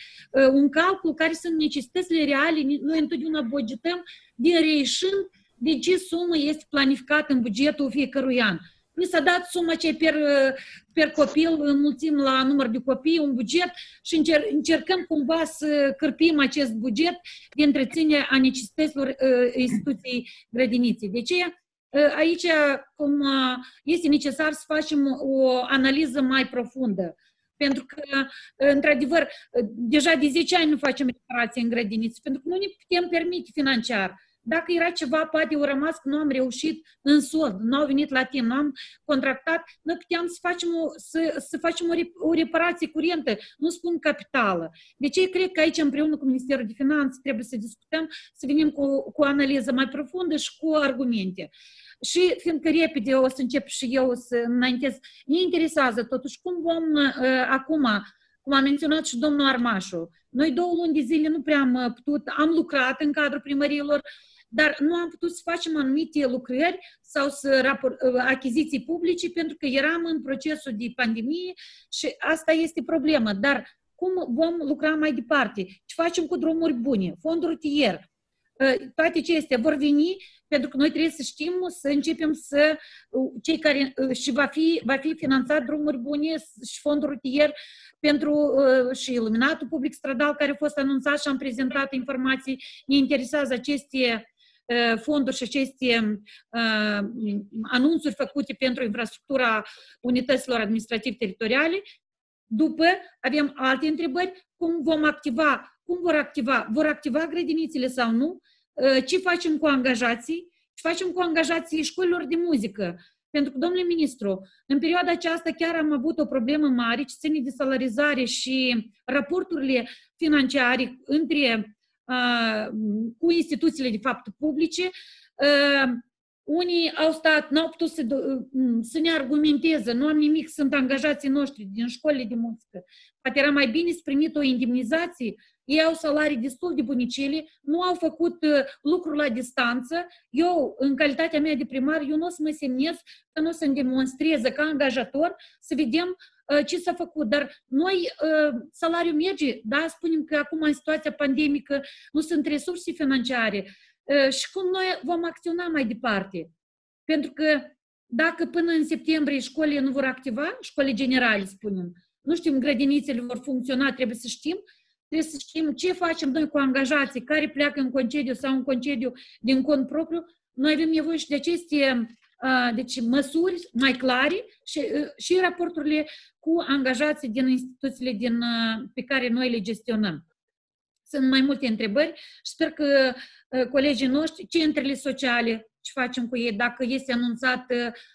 un calcul care sunt necesitățile reale. Noi întotdeauna bugetăm din reieșind de ce sumă este planificată în bugetul fiecărui an. Mi s-a dat suma ce per, per copil, înmulțim la număr de copii un buget și încer, încercăm cumva să cârpim acest buget de întreținere a necesităților uh, instituției grădiniței. De ce? Uh, aici cum uh, este necesar să facem o analiză mai profundă. Pentru că, într-adevăr, deja de 10 ani nu facem reparație în grădiniță, pentru că nu ne putem permite financiar. Dacă era ceva, poate au rămas că nu am reușit în sold, nu au venit la timp, nu am contractat, noi puteam să facem o, să, să facem o, o reparație curentă, nu spun capitală. De ce cred că aici, împreună cu Ministerul de Finanțe, trebuie să discutăm, să venim cu, cu o analiză mai profundă și cu argumente. Și fiindcă repede o să încep și eu să înaintez, ne interesează totuși cum vom uh, acum, cum a menționat și domnul Armașu, noi două luni de zile nu prea am putut, am lucrat în cadrul primăriilor, dar nu am putut să facem anumite lucrări sau să rapor, achiziții publice pentru că eram în procesul de pandemie și asta este problema. Dar cum vom lucra mai departe? Ce facem cu drumuri bune? Fondul rutier, ă, toate acestea vor veni pentru că noi trebuie să știm, să începem să, cei care, ă, și va fi, va fi finanțat drumuri bune și fondul rutier pentru uh, și iluminatul public stradal care a fost anunțat și am prezentat informații. Ne interesează aceste fonduri și aceste anunțuri făcute pentru infrastructura unităților administrativ-teritoriale. După, avem alte întrebări. Cum vom activa? Cum vor activa? Vor activa grădinițele sau nu? Ce facem cu angajații? Ce facem cu angajații școlilor de muzică? Pentru că, domnule ministru, în perioada aceasta chiar am avut o problemă mare ce ține de salarizare și raporturile financiare între cu instituțiile de fapt publice. Unii au stat, n-au putut să, să ne argumenteze, nu am nimic, sunt angajații noștri din școlile de muzică. Poate era mai bine să primit o indemnizație, ei au salarii destul de bunicele, nu au făcut lucruri la distanță. Eu, în calitatea mea de primar, eu nu o să mă semnez că nu o să-mi demonstreze ca angajator, să vedem ce s-a făcut, dar noi salariul merge, da, spunem că acum în situația pandemică nu sunt resurse financiare și cum noi vom acționa mai departe. Pentru că dacă până în septembrie școlile nu vor activa, școlile generale spunem, nu știm, grădinițele vor funcționa, trebuie să știm, trebuie să știm ce facem noi cu angajații care pleacă în concediu sau în concediu din cont propriu. Noi avem nevoie și de aceste deci măsuri mai clare și, și raporturile cu angajații din instituțiile din, pe care noi le gestionăm. Sunt mai multe întrebări și sper că colegii noștri, centrele sociale, ce facem cu ei, dacă este anunțat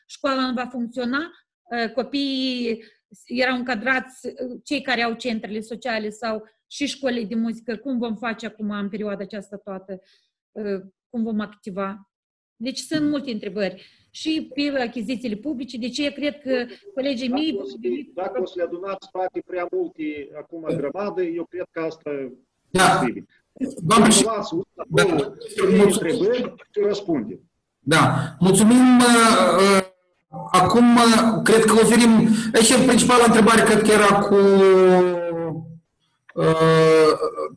școala nu va funcționa, copiii erau încadrați, cei care au centrele sociale sau și școlile de muzică, cum vom face acum în perioada aceasta toată, cum vom activa. Deci sunt multe întrebări. Și pe achizițiile publice, de ce cred că colegii mei... Dacă o să, dacă o să le adunați toate prea multe acum grămadă, eu cred că asta da. Doamne, și... Da. întrebări și răspunde. Da. Mulțumim. Acum, cred că oferim... Aici, principala întrebare, cred că era cu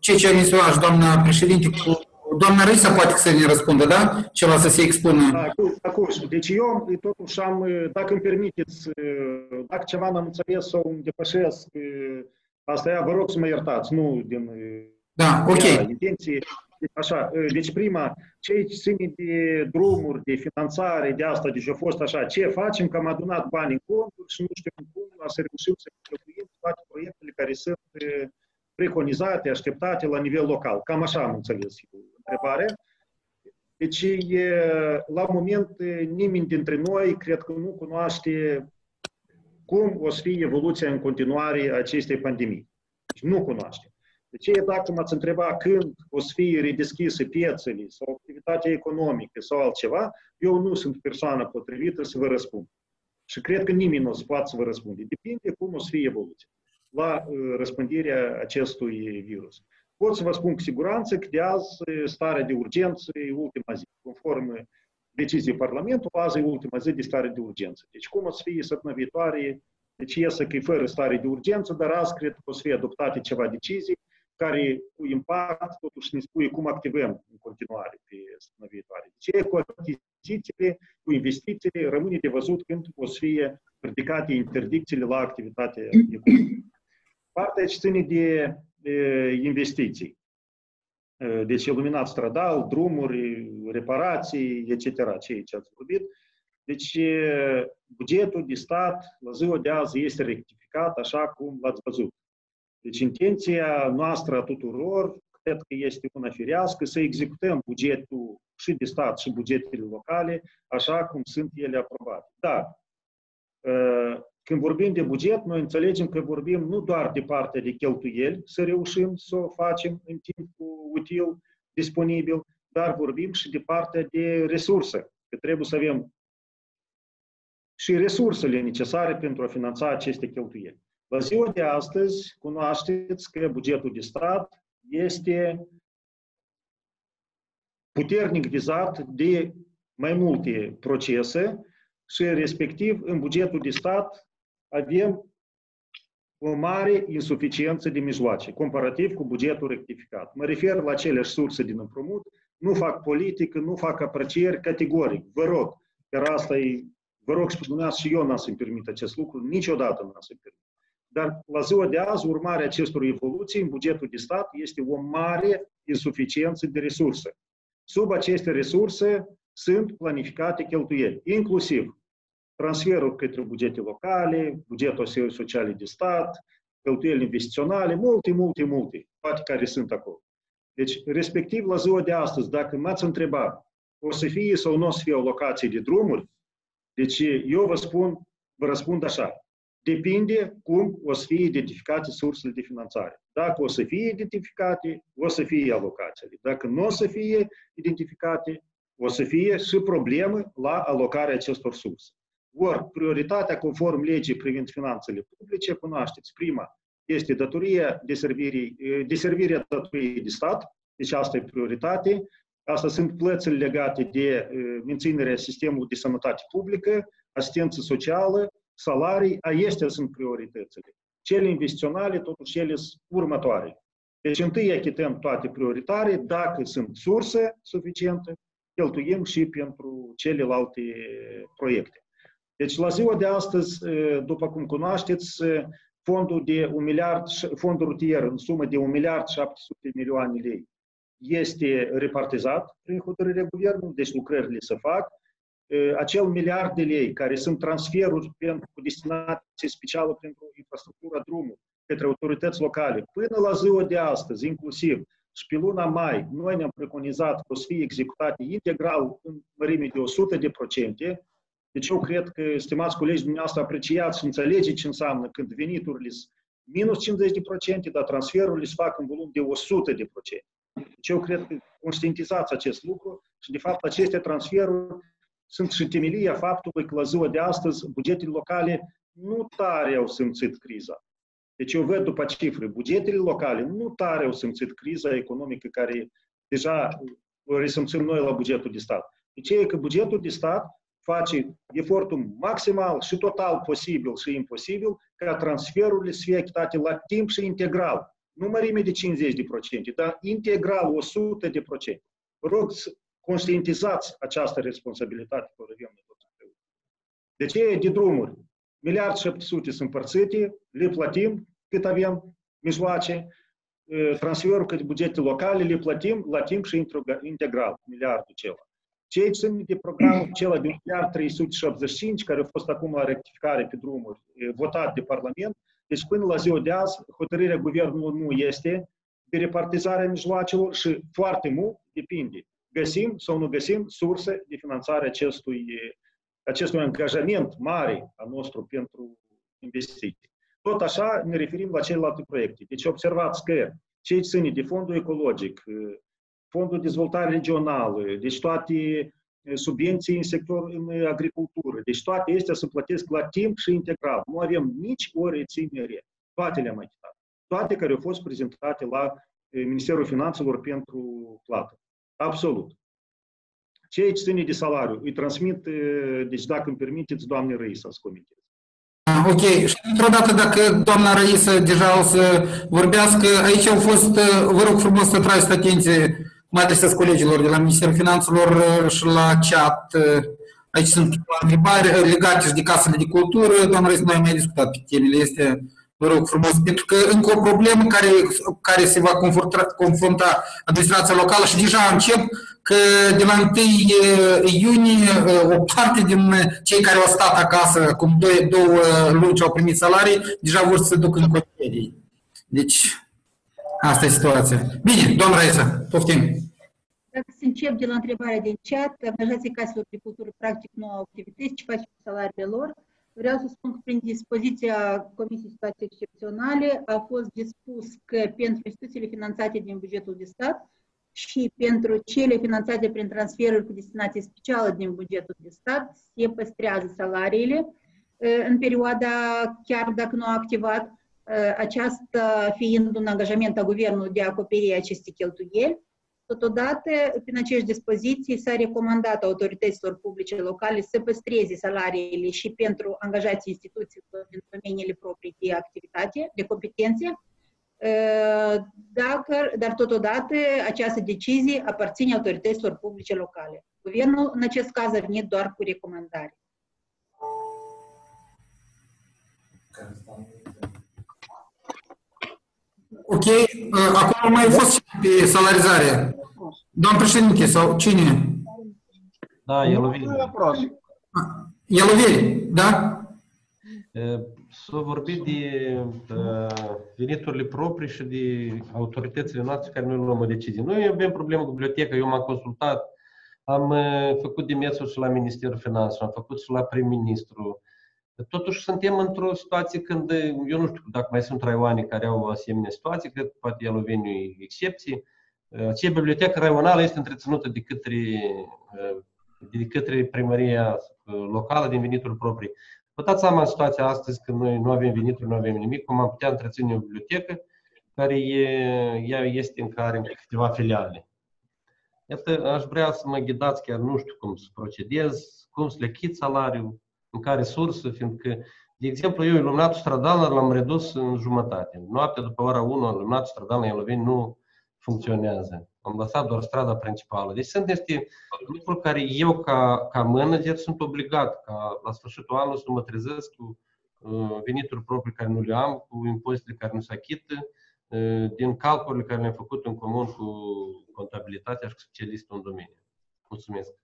ce ce a menționat doamna președinte, cu Doamna Risa poate să ne răspundă, da? Ceva să se expună. Da, acum, Deci eu totuși am, dacă îmi permiteți, dacă ceva n-am înțeles sau îmi depășesc, asta e, vă rog să mă iertați, nu din da, ok. intenție. Așa, deci prima, ce ține de drumuri, de finanțare, de asta, deci a fost așa, ce facem, că am adunat bani în conturi și nu știu cum să reușim să cheltuim toate proiectele care sunt preconizate, așteptate la nivel local. Cam așa am înțeles eu întrebarea. Deci, la moment, nimeni dintre noi cred că nu cunoaște cum o să fie evoluția în continuare a acestei pandemii. Deci nu cunoaște. Deci, dacă m-ați întrebat când o să fie redeschise piețele sau activitatea economică sau altceva, eu nu sunt persoana potrivită să vă răspund. Și cred că nimeni nu o să poată să vă răspunde. Depinde cum o să fie evoluția la răspândirea acestui virus. Pot să vă spun cu siguranță că de azi starea de urgență e ultima zi. Conform deciziei Parlamentului, azi e ultima zi de stare de urgență. Deci cum o să fie săptămâna viitoare, deci iesă că e fără stare de urgență, dar azi cred că o să fie adoptate ceva decizii care cu impact totuși ne spune cum activăm în continuare pe săptămâna viitoare. Deci cu achizițiile, cu investițiile, rămâne de văzut când o să fie ridicate interdicțiile la activitatea economică. Partea ce ține de investiții. Deci iluminat stradal, drumuri, reparații, etc. Ce, ce ați vorbit. Deci bugetul de stat la ziua de azi este rectificat așa cum l-ați văzut. Deci intenția noastră a tuturor, cred că este una firească, să executăm bugetul și de stat și bugetele locale așa cum sunt ele aprobate. Da, când vorbim de buget, noi înțelegem că vorbim nu doar de partea de cheltuieli, să reușim să o facem în timp util, disponibil, dar vorbim și de partea de resurse, că trebuie să avem și resursele necesare pentru a finanța aceste cheltuieli. La ziua de astăzi, cunoașteți că bugetul de stat este puternic vizat de mai multe procese și respectiv în bugetul de stat avem o mare insuficiență de mijloace, comparativ cu bugetul rectificat. Mă refer la cele surse din împrumut, nu fac politică, nu fac aprecieri categoric. Vă rog, iar asta e, vă rog, spuneați și eu n-am să-mi permit acest lucru, niciodată n-am să-mi permit. Dar la ziua de azi, urmarea acestor evoluții în bugetul de stat este o mare insuficiență de resurse. Sub aceste resurse sunt planificate cheltuieli, inclusiv transferuri către bugete locale, bugetul sociale de stat, cheltuieli investiționale, multe, multe, multe, toate care sunt acolo. Deci, respectiv, la ziua de astăzi, dacă m-ați întrebat, o să fie sau nu o să fie o locație de drumuri, deci eu vă spun, vă răspund așa, depinde cum o să fie identificate sursele de finanțare. Dacă o să fie identificate, o să fie alocațiile. Dacă nu o să fie identificate, o să fie și probleme la alocarea acestor surse. Ori, prioritatea conform legii privind finanțele publice, cunoașteți, prima este datoria deservirii, deservirea datoriei de stat, deci asta e prioritate. Asta sunt plățile legate de menținerea sistemului de sănătate publică, asistență socială, salarii, acestea sunt prioritățile. Cele investiționale, totuși, ele sunt următoare. Deci, întâi achităm toate prioritare, dacă sunt surse suficiente, cheltuim și pentru celelalte proiecte. Deci, la ziua de astăzi, după cum cunoașteți, fondul de un miliard, fondul rutier în sumă de 1 miliard 700 milioane lei este repartizat prin hotărârea guvernului, deci lucrările se fac. acel miliard de lei care sunt transferuri pentru, cu destinație specială pentru infrastructura drumului către autorități locale, până la ziua de astăzi, inclusiv, și pe luna mai, noi ne-am preconizat că o să fie executate integral în mărime de 100 de procente. Deci eu cred că, stimați colegi, dumneavoastră apreciați și înțelegeți ce înseamnă când veniturile sunt minus 50 de procente, dar transferurile se fac în volum de 100 de procente. Deci eu cred că conștientizați acest lucru și, de fapt, aceste transferuri sunt și temelia faptului că la ziua de astăzi bugetele locale nu tare au simțit criza. Deci eu văd după cifre, bugetele locale nu tare au simțit criza economică care deja o resimțim noi la bugetul de stat. Deci e că bugetul de stat face efortul maximal și total posibil și imposibil ca transferurile să fie achitate la timp și integral. Nu mărime de 50%, dar integral 100%. Vă rog să conștientizați această responsabilitate pe care avem toți împreună. De ce de drumuri? Miliard 700 sunt împărțite, le plătim cât avem mijloace, transferul către bugete locale le plătim la timp și integral, miliardul ceva. Cei ce sunt de programul acela de miliard 385, care a fost acum la rectificare pe drumuri, votat de Parlament, deci până la ziua de azi, hotărârea guvernului nu este de repartizarea mijloacelor și foarte mult depinde. Găsim sau nu găsim surse de finanțare acestui, acestui angajament mare a nostru pentru investiții. Tot așa ne referim la celelalte proiecte. Deci observați că ce ține de fondul ecologic, fondul de dezvoltare regională, deci toate subvenții în sector în agricultură, deci toate acestea se plătesc la timp și integral. Nu avem nici o reținere. Toate le-am achitat. Toate care au fost prezentate la Ministerul Finanțelor pentru plată. Absolut. Ce aici ține de salariu, îi transmit, deci dacă îmi permiteți, doamne Răisa, să comentez. Ok, și într-o dată dacă doamna Raisa deja o să vorbească, aici au fost, vă rog frumos să trageți atenție, mai adresez colegilor de la Ministerul Finanțelor și la chat. Aici sunt întrebări legate și de casele de cultură. Doamna Raisa, noi am mai discutat pe temele astea vă rog frumos, pentru că încă o problemă care, care se va confrunta, confrunta administrația locală și deja încep că de la 1 iunie o parte din cei care au stat acasă cum două, două luni și au primit salarii, deja vor să se ducă în concedii. Deci, asta e situația. Bine, doamna Raisa, poftim. Dacă să încep de la întrebarea din chat, angajații caselor de cultură practic nu au activități, ce face cu salariile lor? Vreau să spun că prin dispoziția Comisiei Situații Excepționale a fost dispus că pentru instituțiile finanțate din bugetul de stat și pentru cele finanțate prin transferuri cu destinație specială din bugetul de stat se păstrează salariile în perioada, chiar dacă nu a activat, aceasta fiind un angajament a Guvernului de a acoperi aceste cheltuieli. Totodată, prin acești dispoziții, s-a recomandat autorităților publice locale să păstreze salariile și pentru angajații instituțiilor din domeniile proprii de activitate, de competențe, dacă, dar totodată această decizie aparține autorităților publice locale. Guvernul, în acest caz, a venit doar cu recomandare. Ok, acum mai fost pe salarizare. Domn președinte, sau cine? Da, Ieloveni. Ieloveni, da? S-a vorbit de veniturile proprii și de autoritățile noastre care noi luăm o decizie. Noi avem problemă cu biblioteca, eu m-am consultat, am făcut demersul și la Ministerul Finanțelor, am făcut și la prim-ministru. Totuși suntem într-o situație când, eu nu știu dacă mai sunt raioane care au asemenea situații, cred că poate Ieloveniu e excepție, ce bibliotecă raională este întreținută de către, de către primăria locală din venituri proprii. Vă dați seama în situația astăzi când noi nu avem venituri, nu avem nimic, cum am putea întreține o bibliotecă care e, ea este în care în câteva filiale. Iată, aș vrea să mă ghidați, chiar nu știu cum să procedez, cum să le chit salariul, în care sursă, fiindcă, de exemplu, eu iluminatul stradal l-am redus în jumătate. Noaptea după ora 1, iluminatul stradal la Eloveni nu funcționează. Am lăsat doar strada principală. Deci sunt niște lucruri care eu, ca, ca manager, sunt obligat ca la sfârșitul anului să mă trezesc cu uh, venituri proprii care nu le am, cu impozitele care nu se achită, uh, din calculele care le-am făcut în comun cu contabilitatea și cu specialistul în domeniu. Mulțumesc!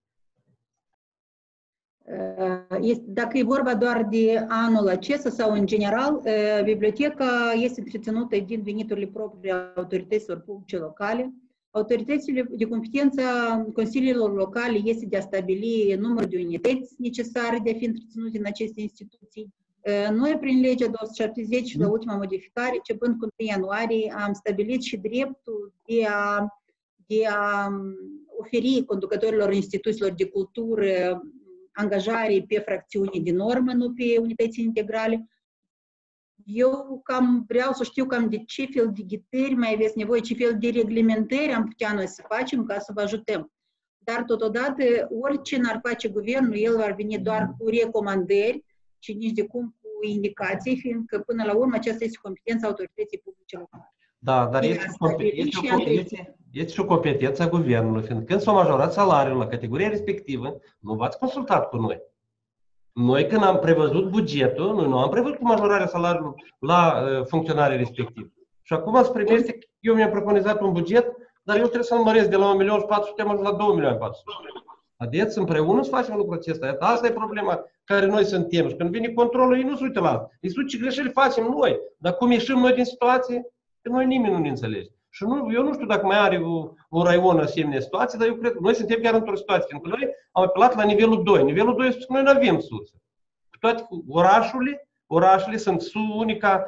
Este, dacă e vorba doar de anul acesta sau în general, biblioteca este întreținută din veniturile proprii autorităților publice locale. Autoritățile de competență consiliilor locale este de a stabili numărul de unități necesare de a fi întreținute în aceste instituții. Noi, prin legea 270 și la ultima modificare, începând cu 1 ianuarie, am stabilit și dreptul de a, de a oferi conducătorilor instituțiilor de cultură angajare pe fracțiuni de normă, nu pe unități integrale. Eu cam vreau să știu cam de ce fel de ghitări mai aveți nevoie, ce fel de reglementări am putea noi să facem ca să vă ajutăm. Dar totodată, orice n-ar face guvernul, el va veni doar cu recomandări și nici de cum cu indicații, fiindcă până la urmă aceasta este competența autorității publice locale. Da, dar este, este, o, este, este și o competență a guvernului, fiindcă când s-a majorat salariul la categoria respectivă, nu v-ați consultat cu noi. Noi când am prevăzut bugetul, noi nu am prevăzut majorarea salariului la uh, funcționarii respectiv. Și acum ați primește, eu mi-am preconizat un buget, dar eu trebuie să-l măresc de la 1.400.000 la 2.400.000. Haideți împreună să facem lucrul acesta. Asta e problema care noi suntem. Și când vine controlul, ei nu se uită la asta. Ei se ce greșeli facem noi. Dar cum ieșim noi din situație, pe noi nimeni nu ne înțelege. Și nu, eu nu știu dacă mai are un raion asemenea situație, dar eu cred că noi suntem chiar într-o situație, pentru că noi am apelat la nivelul 2. Nivelul 2 spune că noi nu avem surse. Cu toate orașurile, orașele sunt unica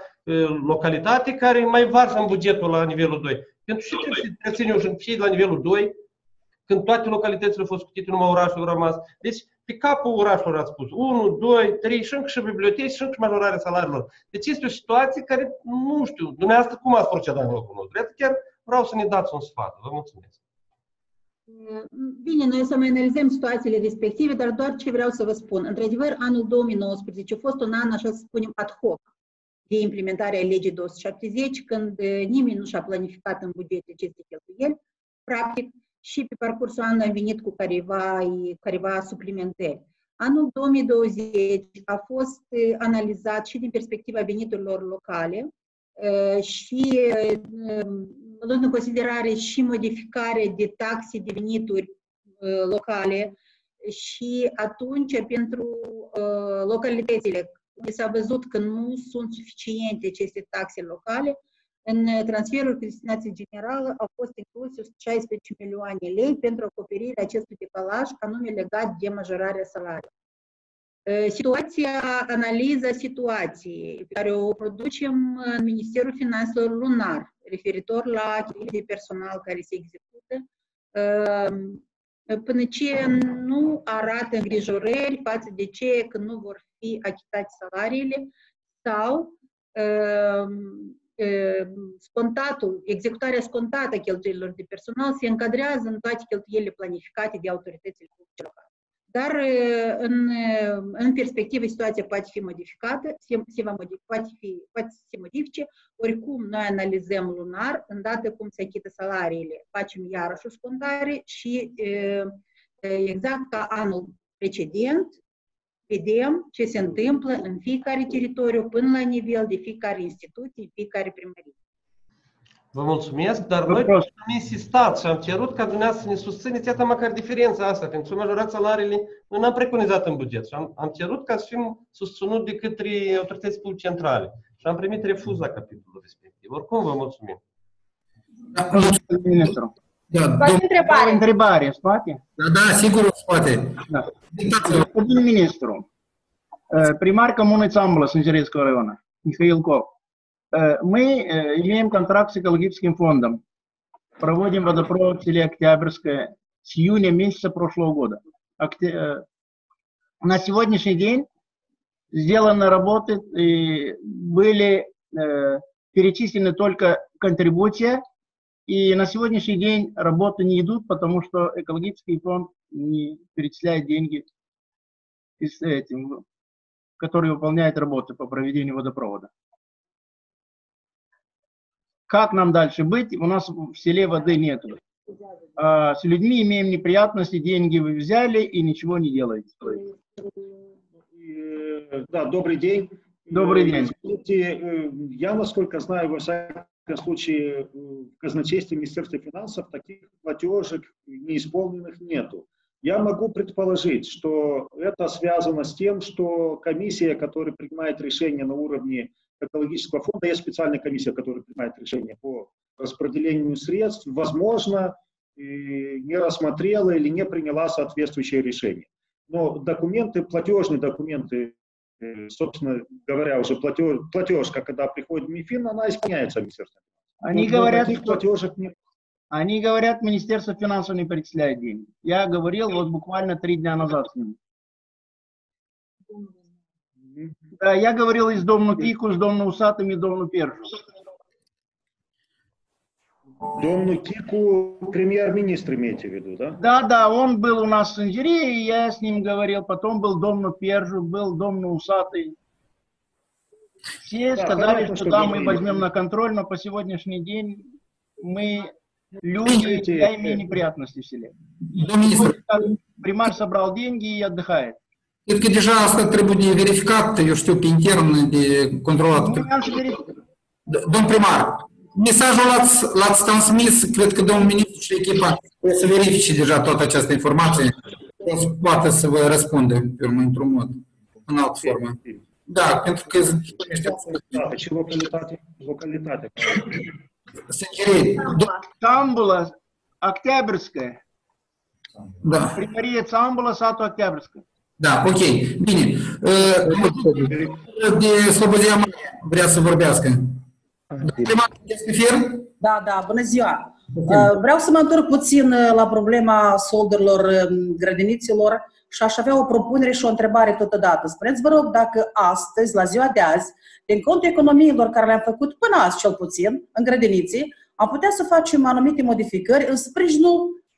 localitate care mai varsă în bugetul la nivelul 2. Pentru ce trebuie să ținem și la nivelul 2, când toate localitățile au fost scutite, numai orașul a rămas. Deci, pe capul orașului ați spus 1, 2, 3 și încă și biblioteci și încă și majorarea salariilor. Deci este o situație care, nu știu, dumneavoastră cum ați procedat în locul nostru? Iată chiar vreau să ne dați un sfat. Vă mulțumesc. Bine, noi să mai analizăm situațiile respective, dar doar ce vreau să vă spun. Într-adevăr, anul 2019 a fost un an, așa să spunem, ad hoc de implementarea legii 270, când nimeni nu și-a planificat în buget aceste cheltuieli. Practic, și pe parcursul anului am venit cu careva, careva suplimentări. Anul 2020 a fost analizat și din perspectiva veniturilor locale și luând în considerare și modificare de taxe de venituri locale și atunci pentru localitățile unde s-a văzut că nu sunt suficiente aceste taxe locale, în transferul cu destinație generală au fost incluse 16 milioane lei pentru acoperirea acestui decalaj, anume legat de majorarea salariului. Situația, analiza situației pe care o producem în Ministerul Finanțelor lunar, referitor la cheltuielile de personal care se execută, până ce nu arată îngrijorări față de ce că nu vor fi achitate salariile sau scontatul, executarea scontată a cheltuielilor de personal se încadrează în toate cheltuielile planificate de autoritățile publice locale. Dar în, în perspectivă situația poate fi modificată, se, se va modifica, poate, fi, poate să se modifice, oricum noi analizăm lunar, îndată cum se achită salariile, facem iarăși o scontare și exact ca anul precedent, vedem ce se întâmplă în fiecare teritoriu până la nivel de fiecare instituție, fiecare primărie. Vă mulțumesc, dar noi am insistat și am cerut ca dumneavoastră să ne susțineți, iată măcar diferența asta, pentru că majorat salariile, noi n-am preconizat în buget și am, am cerut ca să fim susținut de către autorități publice centrale și am primit refuz la capitolul respectiv. Oricum vă mulțumim. Da, mulțumesc, ministru. Da, spate întrebare. Întrebare, spate? Da, da, sigur, spate. Da. Господин министру, примар коммуны Цамбла Сензерецкого района, Михаил Ков. Мы имеем контракт с экологическим фондом. Проводим водопровод в селе Октябрьское с июня месяца прошлого года. На сегодняшний день сделаны работы, и были перечислены только контрибуция и на сегодняшний день работы не идут, потому что экологический фонд не перечисляет деньги, с этим, который выполняет работы по проведению водопровода. Как нам дальше быть? У нас в селе воды нет. А с людьми имеем неприятности, деньги вы взяли и ничего не делаете. Да, добрый день. Добрый день. Смотрите, я, насколько знаю, во всяком случае в казначействе Министерства финансов таких платежек неисполненных нету. Я могу предположить, что это связано с тем, что комиссия, которая принимает решение на уровне экологического фонда, есть специальная комиссия, которая принимает решение по распределению средств, возможно, не рассмотрела или не приняла соответствующее решение. Но документы, платежные документы, собственно говоря, уже платеж, платежка, когда приходит МИФИН, она исполняется Министерством. Они Но говорят, что... платежек нет. Они говорят, Министерство финансов не перечисляет деньги. Я говорил вот буквально три дня назад с ним. Да, я говорил и с Домну Кику, с Домну Усатым и Домну Пержу. Домну Кику премьер-министр имеете в виду, да? Да, да, он был у нас в Инжире, и я с ним говорил. Потом был Домну Пержу, был Домну Усатый. Все Да, сказали, понятно, что что да, мы возьмем на контроль, но по сегодняшний день мы люди, я имею э, неприятности в селе. Примар собрал деньgi и отдыхает. cred că deja asta trebuie de verificat, eu știu, pe intern, de controlat. Nu am să verific. Domn primar, mesajul l-ați, l-ați transmis, cred că domnul ministru și echipa trebuie să verifice deja toată această informație, o să poată să vă răspunde pe urmă într-un mod, în altă formă. Da, pentru că sunt niște Da, și localitate, localitate. sângerei. Тамбула, Октябрьская. Da, Примария Цамбула, Сату Октябрьская. da, ok, bine. Uh, De Slobozia Mare vrea să vorbească. Primar, este fier? Da, da, bună ziua! Uh, Vreau să mă întorc puțin uh, la problema soldurilor um, grădiniților și aș avea o propunere și o întrebare totodată. Spuneți, vă rog, dacă astăzi, la ziua de azi, din contul economiilor care le-am făcut până azi cel puțin, în grădiniții, am putea să facem anumite modificări în sprijinul a-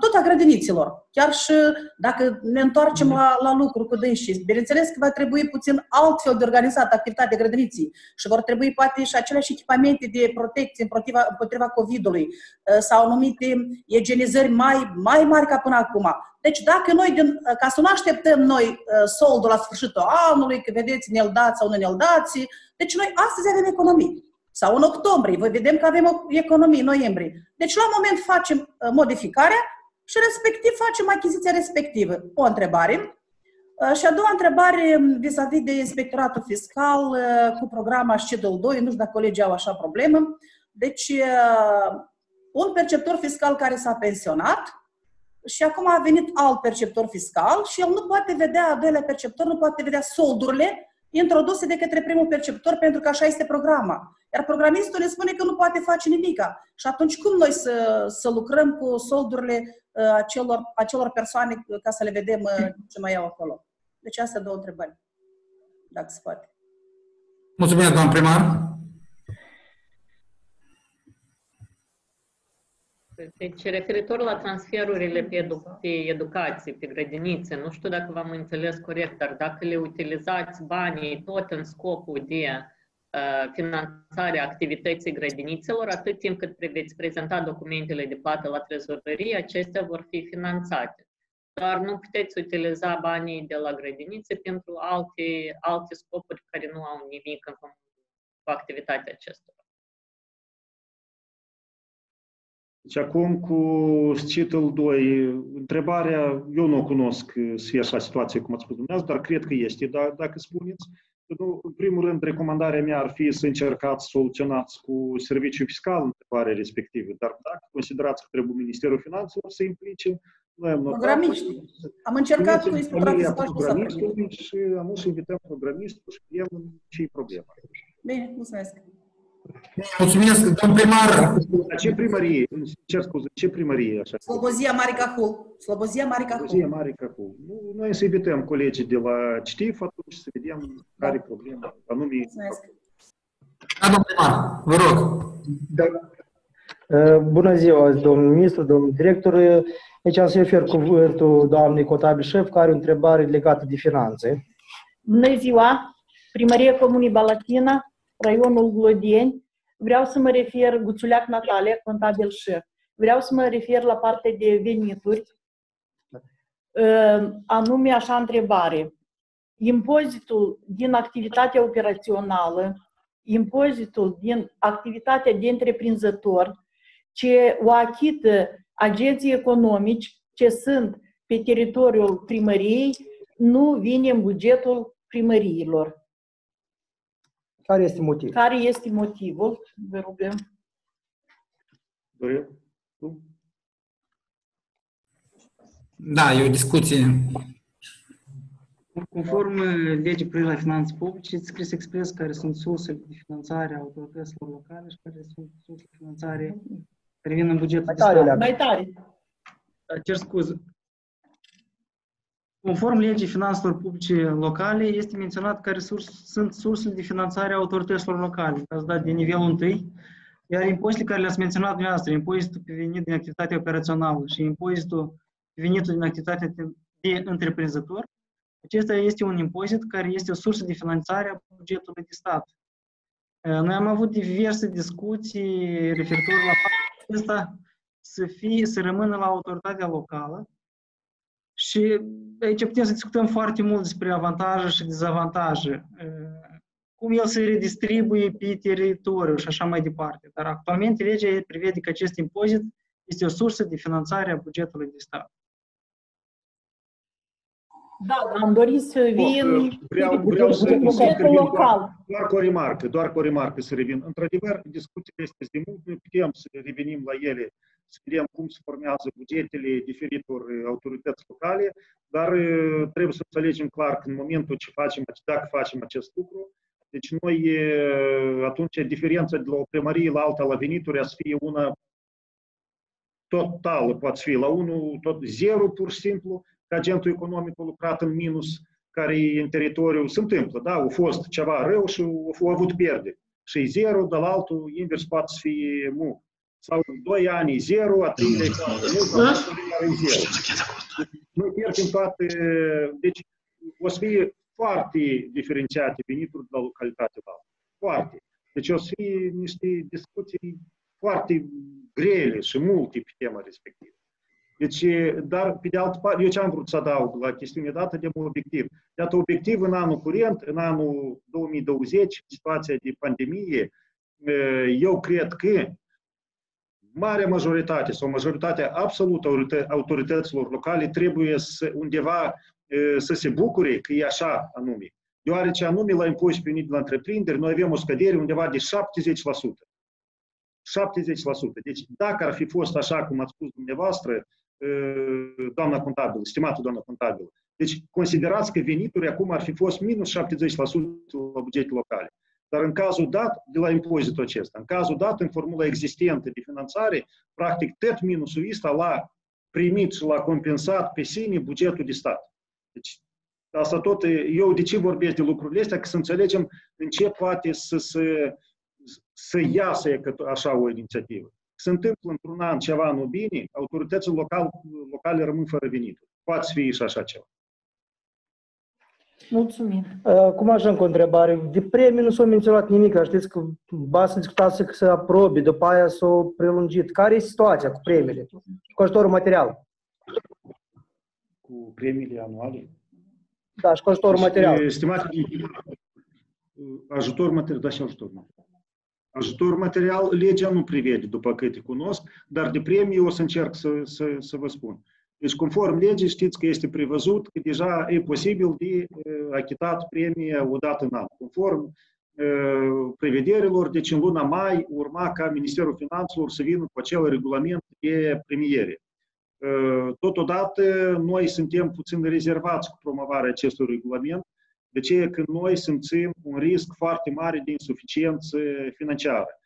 tot a grădiniților. Chiar și dacă ne întoarcem la, la lucru cu dânsii. Bineînțeles că va trebui puțin altfel de organizat activitatea grădiniții și vor trebui poate și aceleași echipamente de protecție împotriva, împotriva COVID-ului uh, sau anumite igienizări mai, mai mari ca până acum. Deci dacă noi, din, uh, ca să nu așteptăm noi uh, soldul la sfârșitul anului, că vedeți, ne-l dați sau nu ne-l dați, deci noi astăzi avem economii. Sau în octombrie, vă vedem că avem o economie, în noiembrie. Deci la un moment facem uh, modificarea și respectiv facem achiziția respectivă. O întrebare. Uh, Și a doua întrebare um, vis-a-vis de inspectoratul fiscal uh, cu programa Schedule 2, nu știu dacă colegii au așa problemă. Deci, uh, un perceptor fiscal care s-a pensionat și acum a venit alt perceptor fiscal și el nu poate vedea, al doilea perceptor nu poate vedea soldurile introduse de către primul perceptor pentru că așa este programa. Iar programistul ne spune că nu poate face nimica. Și atunci cum noi să, să lucrăm cu soldurile uh, acelor, acelor persoane uh, ca să le vedem uh, ce mai au acolo? Deci astea două întrebări, dacă se poate. Mulțumesc, doamnă primar. Deci, referitor la transferurile pe, edu- pe educație, pe grădinițe, nu știu dacă v-am înțeles corect, dar dacă le utilizați banii tot în scopul de uh, finanțarea activității grădinițelor, atât timp cât pre- veți prezenta documentele de plată la trezorerie, acestea vor fi finanțate. Dar nu puteți utiliza banii de la grădinițe pentru alte, alte scopuri care nu au nimic în comun cu activitatea acestora. Deci acum cu scitul 2, întrebarea, eu nu o cunosc să fie așa situație, cum ați spus dumneavoastră, dar cred că este, da, dacă spuneți. Nu, în primul rând, recomandarea mea ar fi să încercați să soluționați cu serviciul fiscal întrebarea respectivă, dar dacă considerați că trebuie Ministerul Finanțelor să implice, noi am notat. Programiști. Am încercat cu inspectoratul Familia fiscal și nu s-a primit. programistului și am să invităm programistul și vedem ce e problema. Bine, mulțumesc. Mulțumesc, domn primar. La ce primărie? Cer scuze, ce primărie așa? Slobozia Mare Cahul. Slobozia Mare Slobozia Cahul. Mare Cahul. Nu, noi să invităm colegii de la CTIF atunci să vedem care e problema. Anume, Mulțumesc. Da, domn primar, vă rog. Da. Uh, Bună ziua, domnul ministru, domnul director. Uh, Aici am să ofer cuvântul doamnei contabil șef, care are o întrebare legată de finanțe. Bună ziua! Primăria Comunii Balatina, raionul Glodeni. Vreau să mă refer, Guțuleac Natalia, contabil șef. Vreau să mă refer la partea de venituri. Uh, Anume, așa întrebare. Impozitul din activitatea operațională, impozitul din activitatea de întreprinzător, ce o achită agenții economici, ce sunt pe teritoriul primăriei nu vine în bugetul primăriilor. Care este motivul? Care este motivul? Vă rugăm. Dorel? Tu? Da, e o discuție. Conform uh, legii privind la finanțe publice, este scris expres care sunt sursele de finanțare a autorităților locale și care sunt sursele de finanțare care vin în bugetul Mai de tare, stat. Leacă. Mai tare. Da, Cer scuze. Conform legii finanțelor publice locale, este menționat care surs, sunt sursele de finanțare a autorităților locale, ați dat de nivelul întâi, iar impozitele care le-ați menționat dumneavoastră, impozitul pe venit din activitate operațională și impozitul pe venitul din activitate de- de întreprinzător, acesta este un impozit care este o sursă de finanțare a bugetului de stat. Eh, Noi am avut diverse discuții referitor la faptul acesta să, fie, să rămână la autoritatea locală și aici putem să discutăm foarte mult despre avantaje și dezavantaje, eh, cum el se redistribuie pe teritoriu și așa mai departe. Dar actualmente legea prevede că acest impozit este o sursă de finanțare a bugetului de stat. Da, dar am dorit să vin Vreau, vreau să, să bugetul intervin local. doar, doar cu o remarcă, doar cu o remarcă să revin. Într-adevăr, discuțiile este de mult, noi putem să revenim la ele, să vedem cum se formează bugetele diferitor uh, autorități locale, dar uh, trebuie să înțelegem clar că în momentul ce facem, dacă facem acest lucru, deci noi uh, atunci diferența de la o primărie la alta la venituri a să fie una totală, poate fi la unul tot zero pur și simplu, că agentul economic a lucrat în minus, care e în teritoriu, se întâmplă, da, a fost ceva rău și a avut pierde. Și e zero, dar la altul invers poate să fie mu. Sau în 2 ani e zero, a 3 de ani mult, la altul iar e zero. Noi pierdem toate, deci o să fie foarte diferențiate venituri de la localitate la alta. Foarte. Deci o să fie niște discuții foarte grele și multe pe tema respectivă. Deci, dar, pe de altă parte, eu ce am vrut să adaug la chestiunea dată de obiectiv? Iată, obiectiv în anul curent, în anul 2020, situația de pandemie, eu cred că marea majoritate sau majoritatea absolută a autorităților locale trebuie să undeva să se bucure că e așa anume. Deoarece anume la impozit venit de la întreprinderi, noi avem o scădere undeva de 70%. 70%. Deci dacă ar fi fost așa cum ați spus dumneavoastră, doamna contabilă, stimată doamna contabilă, deci considerați că venituri acum ar fi fost minus 70% la bugetele locale. Dar în cazul dat, de la impozitul acesta, în cazul dat, în formula existentă de finanțare, practic tot minusul ăsta l-a primit și l-a compensat pe sine bugetul de stat. Deci, asta tot, eu de ce vorbesc de lucrurile astea? Că să înțelegem în ce poate să, să, să iasă așa o inițiativă. Se întâmplă într-un an ceva nu bine, autoritățile locale, locale rămân fără venituri. Poate fi și așa ceva. Mulțumim. Uh, cum așa încă o întrebare? De premii nu s-a menționat nimic, dar știți că ba să discutați că se aprobe, după aia s-a prelungit. Care e situația cu premiile? Cu ajutorul material? Cu premiile anuale? Da, și cu ajutorul material. Stimate, ajutor material, da și ajutor material. Ajutor material, legea nu prevede, după câte cunosc, dar de premii o să încerc să, să, să vă spun. Deci, conform legii, știți că este prevăzut că deja e posibil de uh, achitat premie odată în an. Conform uh, prevederilor, deci în luna mai urma ca Ministerul Finanțelor să vină cu acel regulament de premiere. Uh, totodată, noi suntem puțin rezervați cu promovarea acestui regulament, de ce că noi simțim un risc foarte mare de insuficiență financiară.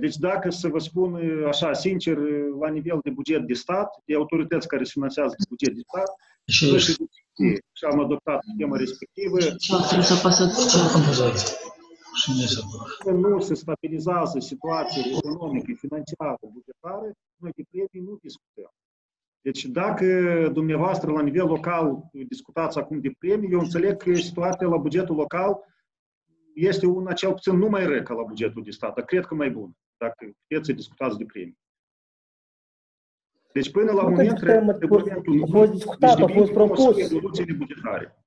Deci dacă să vă spun așa sincer, la nivel de buget de stat, de autorități care se finanțează de buget de stat, și, și am adoptat schema respectivă, nu se stabilizează situația economică, financiară, bugetară, noi de premii nu discutăm. Deci dacă dumneavoastră la nivel local discutați acum de premii, eu înțeleg că situația la bugetul local este una cel puțin nu mai rău ca la bugetul de stat, dar cred că mai bun, dacă puteți să discutați de premii. Deci până la Nu moment, cred că regulamentul a fost discutat, a fost propus. evoluțiile bugetare.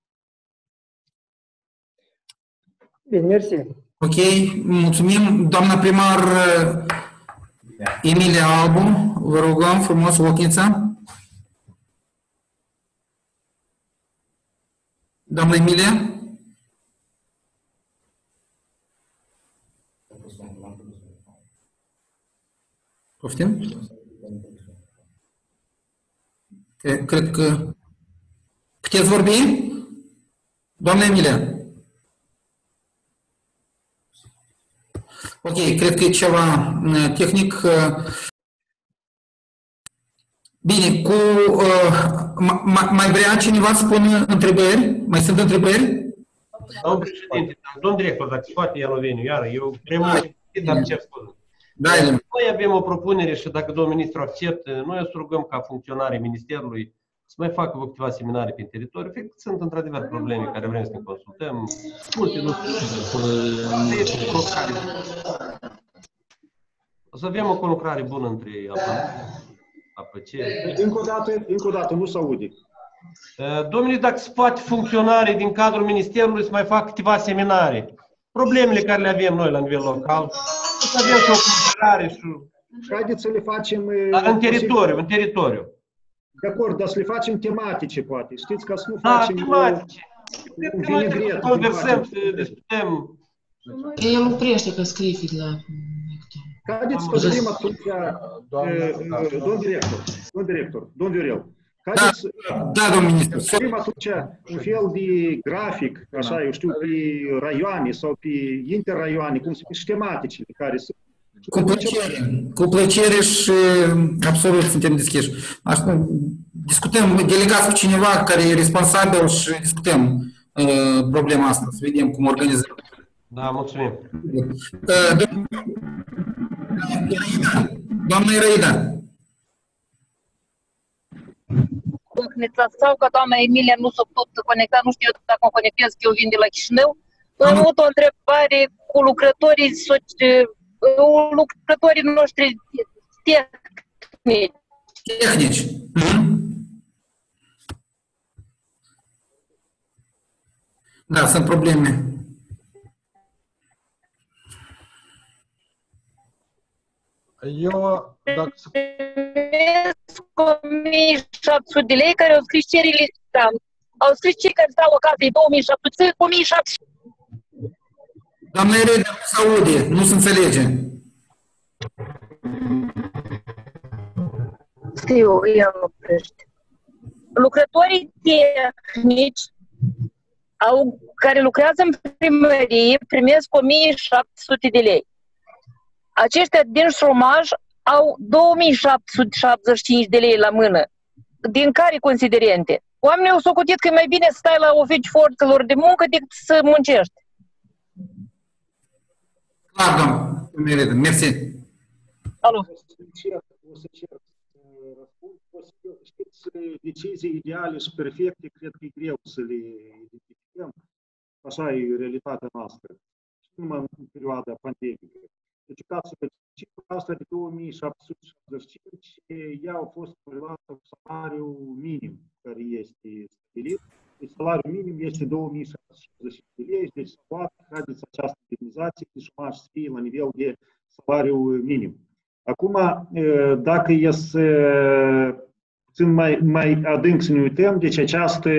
Bine, mersi. Ok, mulțumim. Doamna primar Emilia Albu, vă rugăm frumos, Ochnița. Doamna Emilia? Poftim? Cred că... Puteți vorbi? Doamna Emilia? Ok, cred că e ceva tehnic. Bine, cu, uh, mai vrea cineva să pună întrebări? Mai sunt întrebări? Domnul președinte, domn director, dacă se poate Ialoveniu, iară, eu primul dar cer scuze. Da, noi avem o propunere și dacă domnul ministru acceptă, noi o să rugăm ca funcționarii Ministerului să mai facă câteva seminarii pe teritoriu, fiindcă sunt într-adevăr probleme care vrem să ne consultăm. Multe nu O să avem o conlucrare bună între APC. Încă o dată, încă o dată, nu se aude. Domnule, dacă se poate funcționarii din cadrul Ministerului să mai facă câteva seminarii, problemele care le avem noi la nivel local, să avem și o conlucrare și... Haideți să le facem... În teritoriu, în teritoriu. De acord, dar să le facem tematice, poate. Știți, ca să nu da, facem... tematice. Un vinegret. Conversăm, să discutăm. El oprește că scrie la... Haideți să vedem atunci, domn director, domn director, domn Viorel, Haideți da, da, domn ministru. să vedem atunci un fel de grafic, așa, eu știu, pe raioane sau pe interraioane, cum se și tematicile care sunt. Cu plăcere, cu plăcere și absolut suntem deschiși. Așa, discutăm, delegați cu cineva care e responsabil și discutăm uh, problema asta, să vedem cum organizăm. Da, mulțumim. Uh, doamna Iraida. Lăhnița sau că doamna Emilia nu s-a putut conecta, nu știu dacă mă conectez, că eu vin de la Chișinău. Am avut o întrebare cu lucrătorii lucrătorii noștri tehnici. Tehnici. Mm-hmm. Da, sunt probleme. Eu, dacă să... 1700 de lei care au scris cererile Au scris cei care stau acasă, e 2700, 1700. Doamna Irene, nu se aude, nu se înțelege. Știu, el nu crește. Lucrătorii tehnici au, care lucrează în primărie primesc 1700 de lei. Aceștia din șomaj au 2775 de lei la mână. Din care considerente? Oamenii au socotit că e mai bine să stai la oficiu forțelor de muncă decât să muncești. Clar, doamnă. Mersi. Alo. O să cer răspund. Știți, decizii ideale și perfecte, cred că e greu să le identificăm. Așa e realitatea noastră. Și numai în perioada pandemică. Deci, ca să cifra asta de 2775, ea a fost corelată cu salariul minim care este stabilit. Deci salariul minim este 2750 de lei, deci să poate, haideți această indemnizație de șomaj să fie la nivel de salariu minim. Acum, dacă e să puțin mai, mai adânc să ne uităm, deci această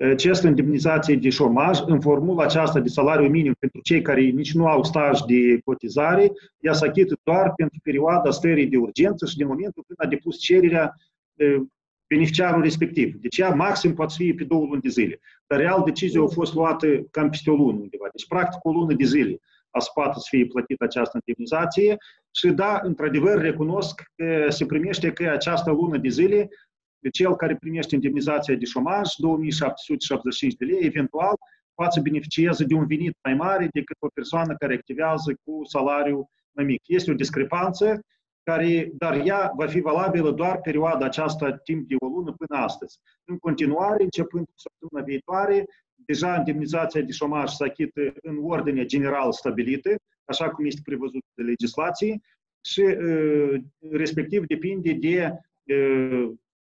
această indemnizație de șomaj în formula aceasta de salariu minim pentru cei care nici nu au staj de cotizare, ea se achită doar pentru perioada stării de urgență și din momentul când a depus cererea beneficiarul respectiv. Deci ea maxim poate fi pe două luni de zile. Dar real decizia a fost luată cam peste o lună undeva. Deci practic o lună de zile a spate să fie plătită această indemnizație și da, într-adevăr recunosc că se primește că această lună de zile de cel care primește indemnizația de șomaj, 2775 de lei, eventual poate să beneficieze de un venit mai mare decât o persoană care activează cu salariu mai mic. Este o discrepanță, care, dar ea va fi valabilă doar perioada aceasta, timp de o lună până astăzi. În continuare, începând cu săptămâna viitoare, deja indemnizația de șomaj se achită în ordine general stabilită, așa cum este prevăzut de legislație, și respectiv depinde de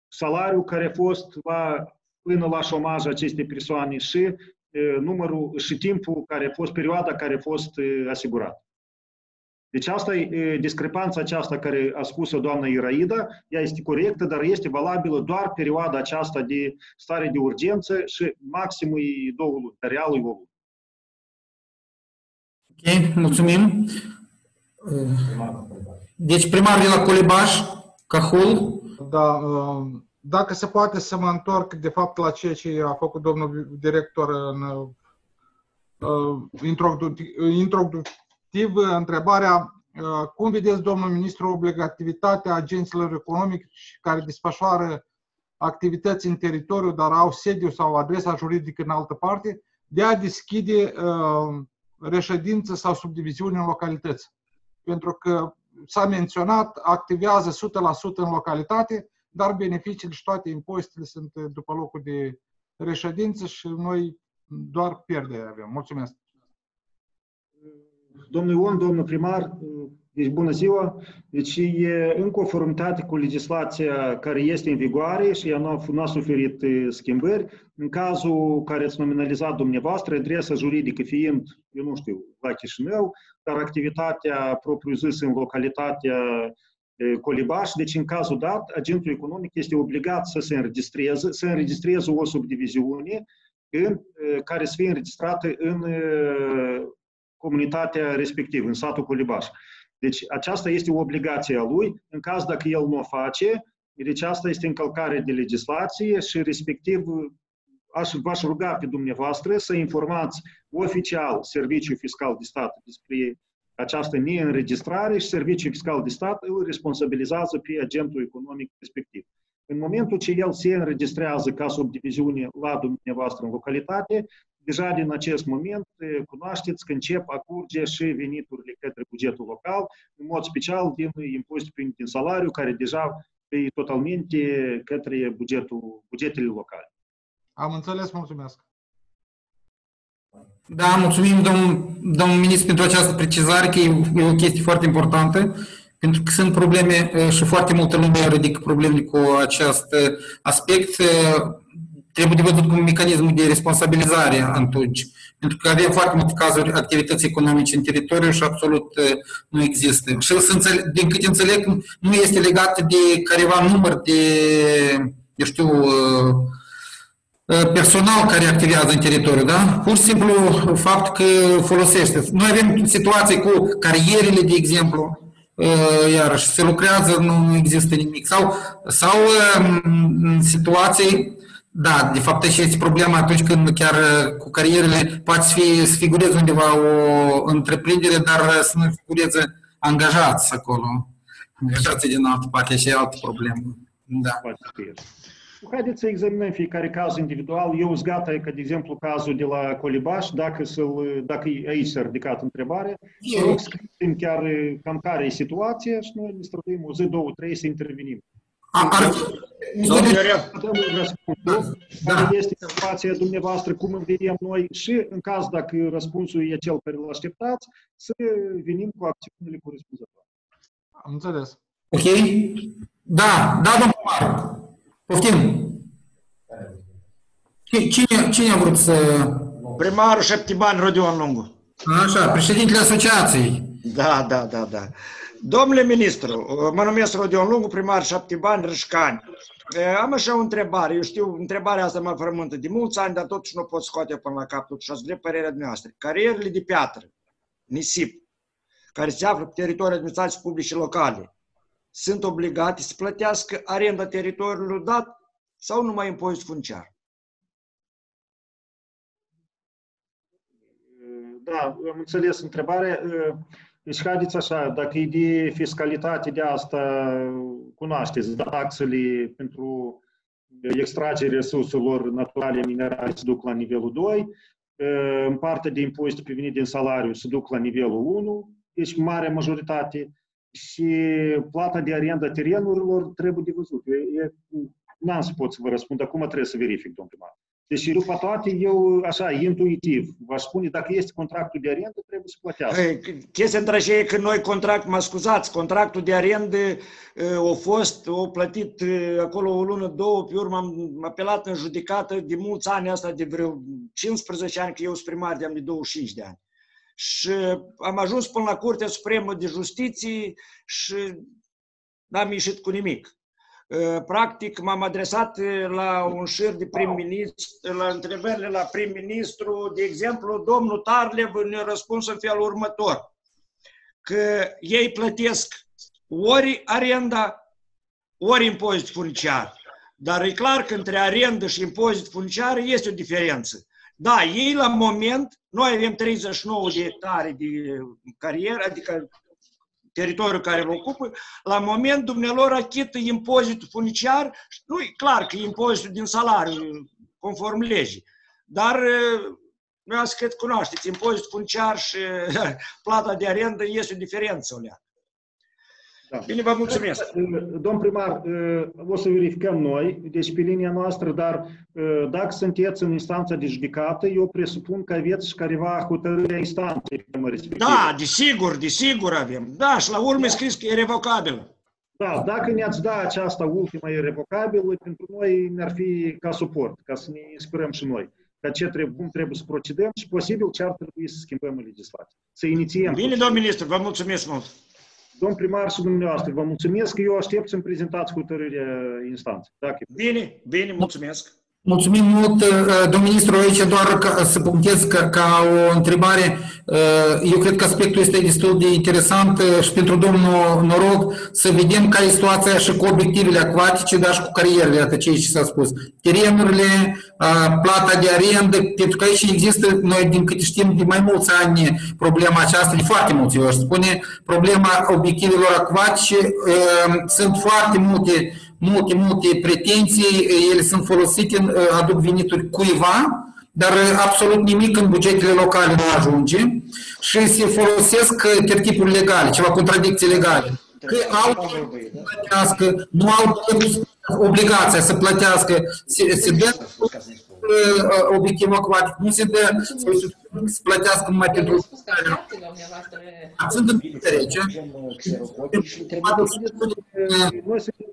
salariul care a fost la, până la șomaj acestei persoane și numărul și timpul care a fost, perioada care a fost asigurat. Deci asta e discrepanța aceasta care a spus-o doamna Iraida, ea este corectă, dar este valabilă doar perioada aceasta de stare de urgență și maxim e două luni, real e o lună. Ok, mulțumim. Deci primar de la Colibaș, Cahul. Da, dacă se poate să mă întorc de fapt la ceea ce a făcut domnul director în introductiv, întrebarea cum vedeți, domnul ministru, obligativitatea agenților economici care desfășoară activități în teritoriu, dar au sediu sau adresa juridică în altă parte, de a deschide uh, reședință sau subdiviziune în localități? Pentru că s-a menționat, activează 100% în localitate, dar beneficiile și toate impozitele sunt după locul de reședință și noi doar pierdere avem. Mulțumesc! Domnul Ion, domnul primar, deci bună ziua! Deci e în conformitate cu legislația care este în vigoare și ea nu a suferit schimbări. În cazul care ați nominalizat dumneavoastră, adresa juridică fiind, eu nu știu, la Chișinău, dar activitatea propriu-zisă în localitatea Colibaș, deci în cazul dat, agentul economic este obligat să se înregistreze, să înregistreze o subdiviziune în, care să fie înregistrată în comunitatea respectivă, în satul Colibaș. Deci aceasta este o obligație a lui. În caz dacă el nu o face, deci asta este încălcare de legislație și respectiv aș, v-aș ruga pe dumneavoastră să informați oficial Serviciul Fiscal de Stat despre această neînregistrare și Serviciul Fiscal de Stat îl responsabilizează pe agentul economic respectiv. În momentul ce el se înregistrează ca subdiviziune la dumneavoastră în localitate, deja din acest moment cunoașteți că încep a curge și veniturile către bugetul local, în mod special din impozitul primit din salariu, care deja e totalmente către bugetul, bugetele locale. Am înțeles, mulțumesc. Da, mulțumim, domn, domnul ministru, pentru această precizare, că e, e o chestie foarte importantă, pentru că sunt probleme și foarte multă lume ridică probleme cu acest aspect trebuie de văzut cum mecanismul de responsabilizare atunci. Pentru că avem foarte multe cazuri activități economice în teritoriu și absolut nu există. Și din câte înțeleg, nu este legat de careva număr de, eu știu, personal care activează în teritoriu, da? Pur și simplu faptul că folosește. Noi avem situații cu carierele, de exemplu, iarăși se lucrează, nu există nimic. Sau, sau situații da, de fapt și este problema atunci când chiar uh, cu carierele poate fi, să figureze undeva o întreprindere, dar uh, să nu figureze angajați acolo. Angajații din altă parte și e altă problemă. Da. Haideți să examinăm fiecare caz individual. Eu sunt gata, ca de exemplu cazul de la Colibaș, dacă, să dacă aici s-a ridicat întrebare, să rog scriem chiar uh, cam care e situația și noi ne străduim o zi, două, trei să intervenim. Ar care este situația dumneavoastră, cum îl vedem noi și în caz dacă răspunsul e cel care îl așteptați, să venim cu acțiunile corespunzătoare. Am înțeles. Ok? Da, da, domnul Mar. Poftim. Cine, cine a vrut să... Primarul Șeptiban Rodion Lungu. Așa, președintele asociației. Da, da, da, da. Domnule ministru, mă numesc Rodion Lungu, primar șapte bani, Râșcani. Am așa o întrebare. Eu știu, întrebarea asta mă frământă de mulți ani, dar totuși nu pot scoate până la cap, totuși aș drept părerea dumneavoastră. Carierele de piatră, nisip, care se află pe teritoriul administrației publice locale, sunt obligate să plătească arenda teritoriului dat sau numai impozit funciar? Da, am înțeles întrebarea. Deci, haideți așa, dacă e de fiscalitate de asta, cunoașteți, taxele pentru extragerea resurselor naturale minerale se duc la nivelul 2, în partea de impozite pe venit din salariu se duc la nivelul 1, deci marea majoritate, și plata de arendă terenurilor trebuie de văzut. n-am să pot să vă răspund, acum trebuie să verific, domnul primar. Deci, după toate, eu, așa, intuitiv, v-aș spune, dacă este contractul de arendă, trebuie să plătească. Chestia între e că noi contract, mă scuzați, contractul de arendă a fost, o plătit acolo o lună, două, pe urmă am apelat în judecată de mulți ani, asta de vreo 15 ani, că eu sunt primar de am de 25 de ani. și am ajuns până la Curtea Supremă de Justiție și n-am ieșit cu nimic. Practic, m-am adresat la un șir de prim-ministru, la întrebările la prim-ministru, de exemplu, domnul Tarlev ne-a răspuns în felul următor, că ei plătesc ori arenda, ori impozit funciar. Dar e clar că între arendă și impozit funciar este o diferență. Da, ei la moment, noi avem 39 de hectare de carieră, adică teritoriul care îl ocupă, la moment dumnealor achită impozitul funciar, nu e clar că e impozitul din salariu, conform legii, dar noi cred cunoașteți, impozitul funciar și plata de arendă este o diferență, Olea. Da. Bine, vă mulțumesc. Domn primar, o să verificăm noi, deci pe linia noastră, dar dacă sunteți în instanța de judecată, eu presupun că aveți și careva hotărârea instanței respectiv. Da, desigur, desigur avem. Da, și la urmă e scris că e revocabilă. Da, dacă ne-ați da aceasta ultima irrevocabilă, pentru noi ne-ar fi ca suport, ca să ne inspirăm și noi. Ca ce trebuie, cum trebuie să procedăm și posibil ce ar trebui să schimbăm în legislație. Să inițiem. Bine, domn ministru, vă mulțumesc mult. Domn primar și dumneavoastră, vă mulțumesc. Eu aștept să-mi prezentați hotărârea instanței. Dacă... Bine, bine, mulțumesc. Mulțumim mult, uh, domnul ministru, aici doar ca, să punctez ca, ca o întrebare. Uh, eu cred că aspectul este destul de interesant uh, și pentru domnul Noroc să vedem care e situația și cu obiectivele acvatice, dar și cu carierele, iată ce s-a spus. Terenurile, plata de arendă, pentru că aici există, noi din câte știm, de mai mulți ani problema aceasta, de foarte mulți, eu aș spune, problema obiectivelor acvatice. Sunt foarte multe multe, multe pretenții, ele sunt folosite, aduc venituri cuiva, dar absolut nimic în bugetele locale nu ajunge și se folosesc tertipuri legale, ceva contradicții legale. Că au plătească, nu au obligația să plătească, se, se dă obiectivul acvatic, nu se dă să plătească numai pentru Sunt în trece. Noi suntem